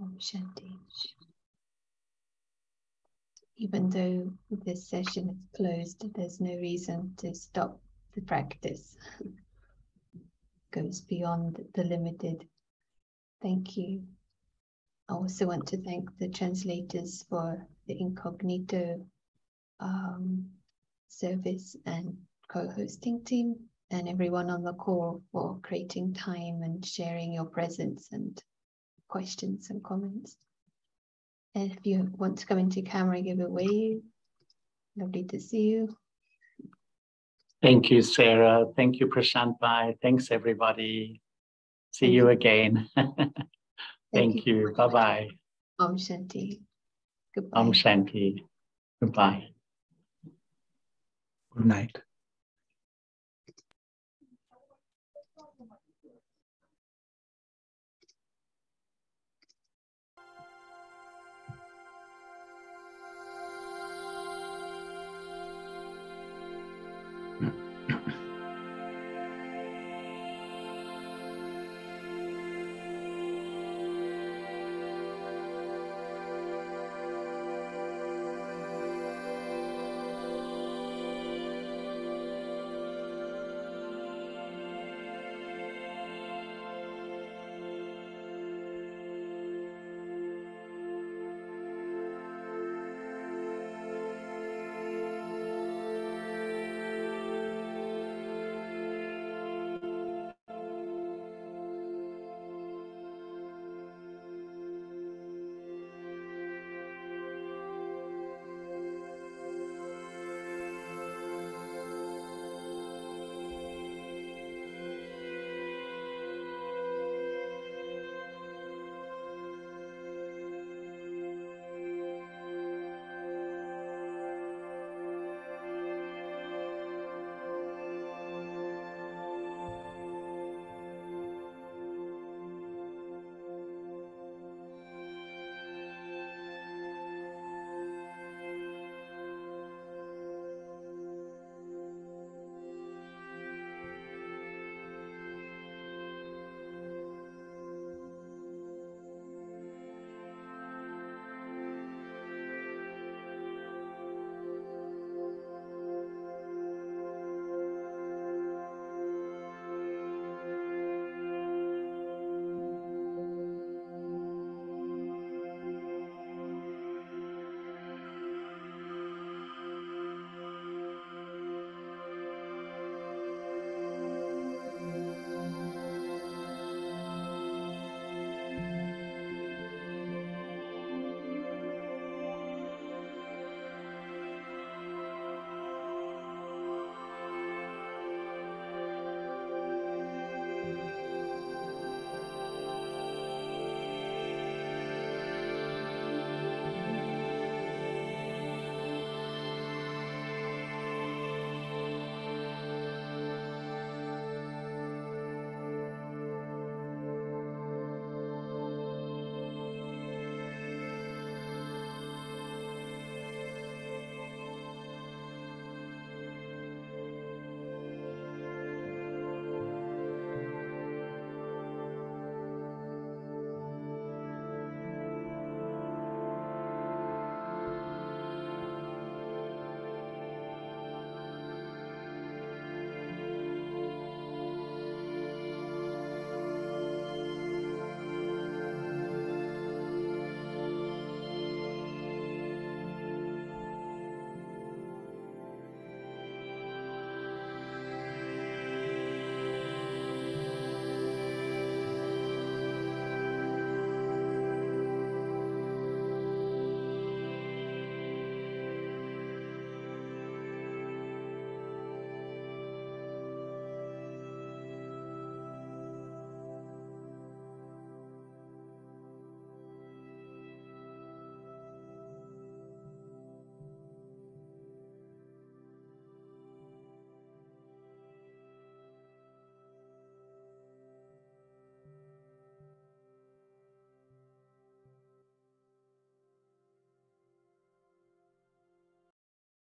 A: Om Shanti. Even though this session is closed, there's no reason to stop the practice. Goes beyond the limited. Thank you. I also want to thank the translators for the incognito um, service and co-hosting team and everyone on the call for creating time and sharing your presence and questions and comments. And if you want to come into camera, give a wave. Lovely to see you.
D: Thank you, Sarah. Thank you, Prashant Bhai. Thanks, everybody. See you again. [LAUGHS] Thank, Thank you. you. Bye bye.
A: Om Shanti. Goodbye.
D: Om Shanti. Goodbye.
C: Good night.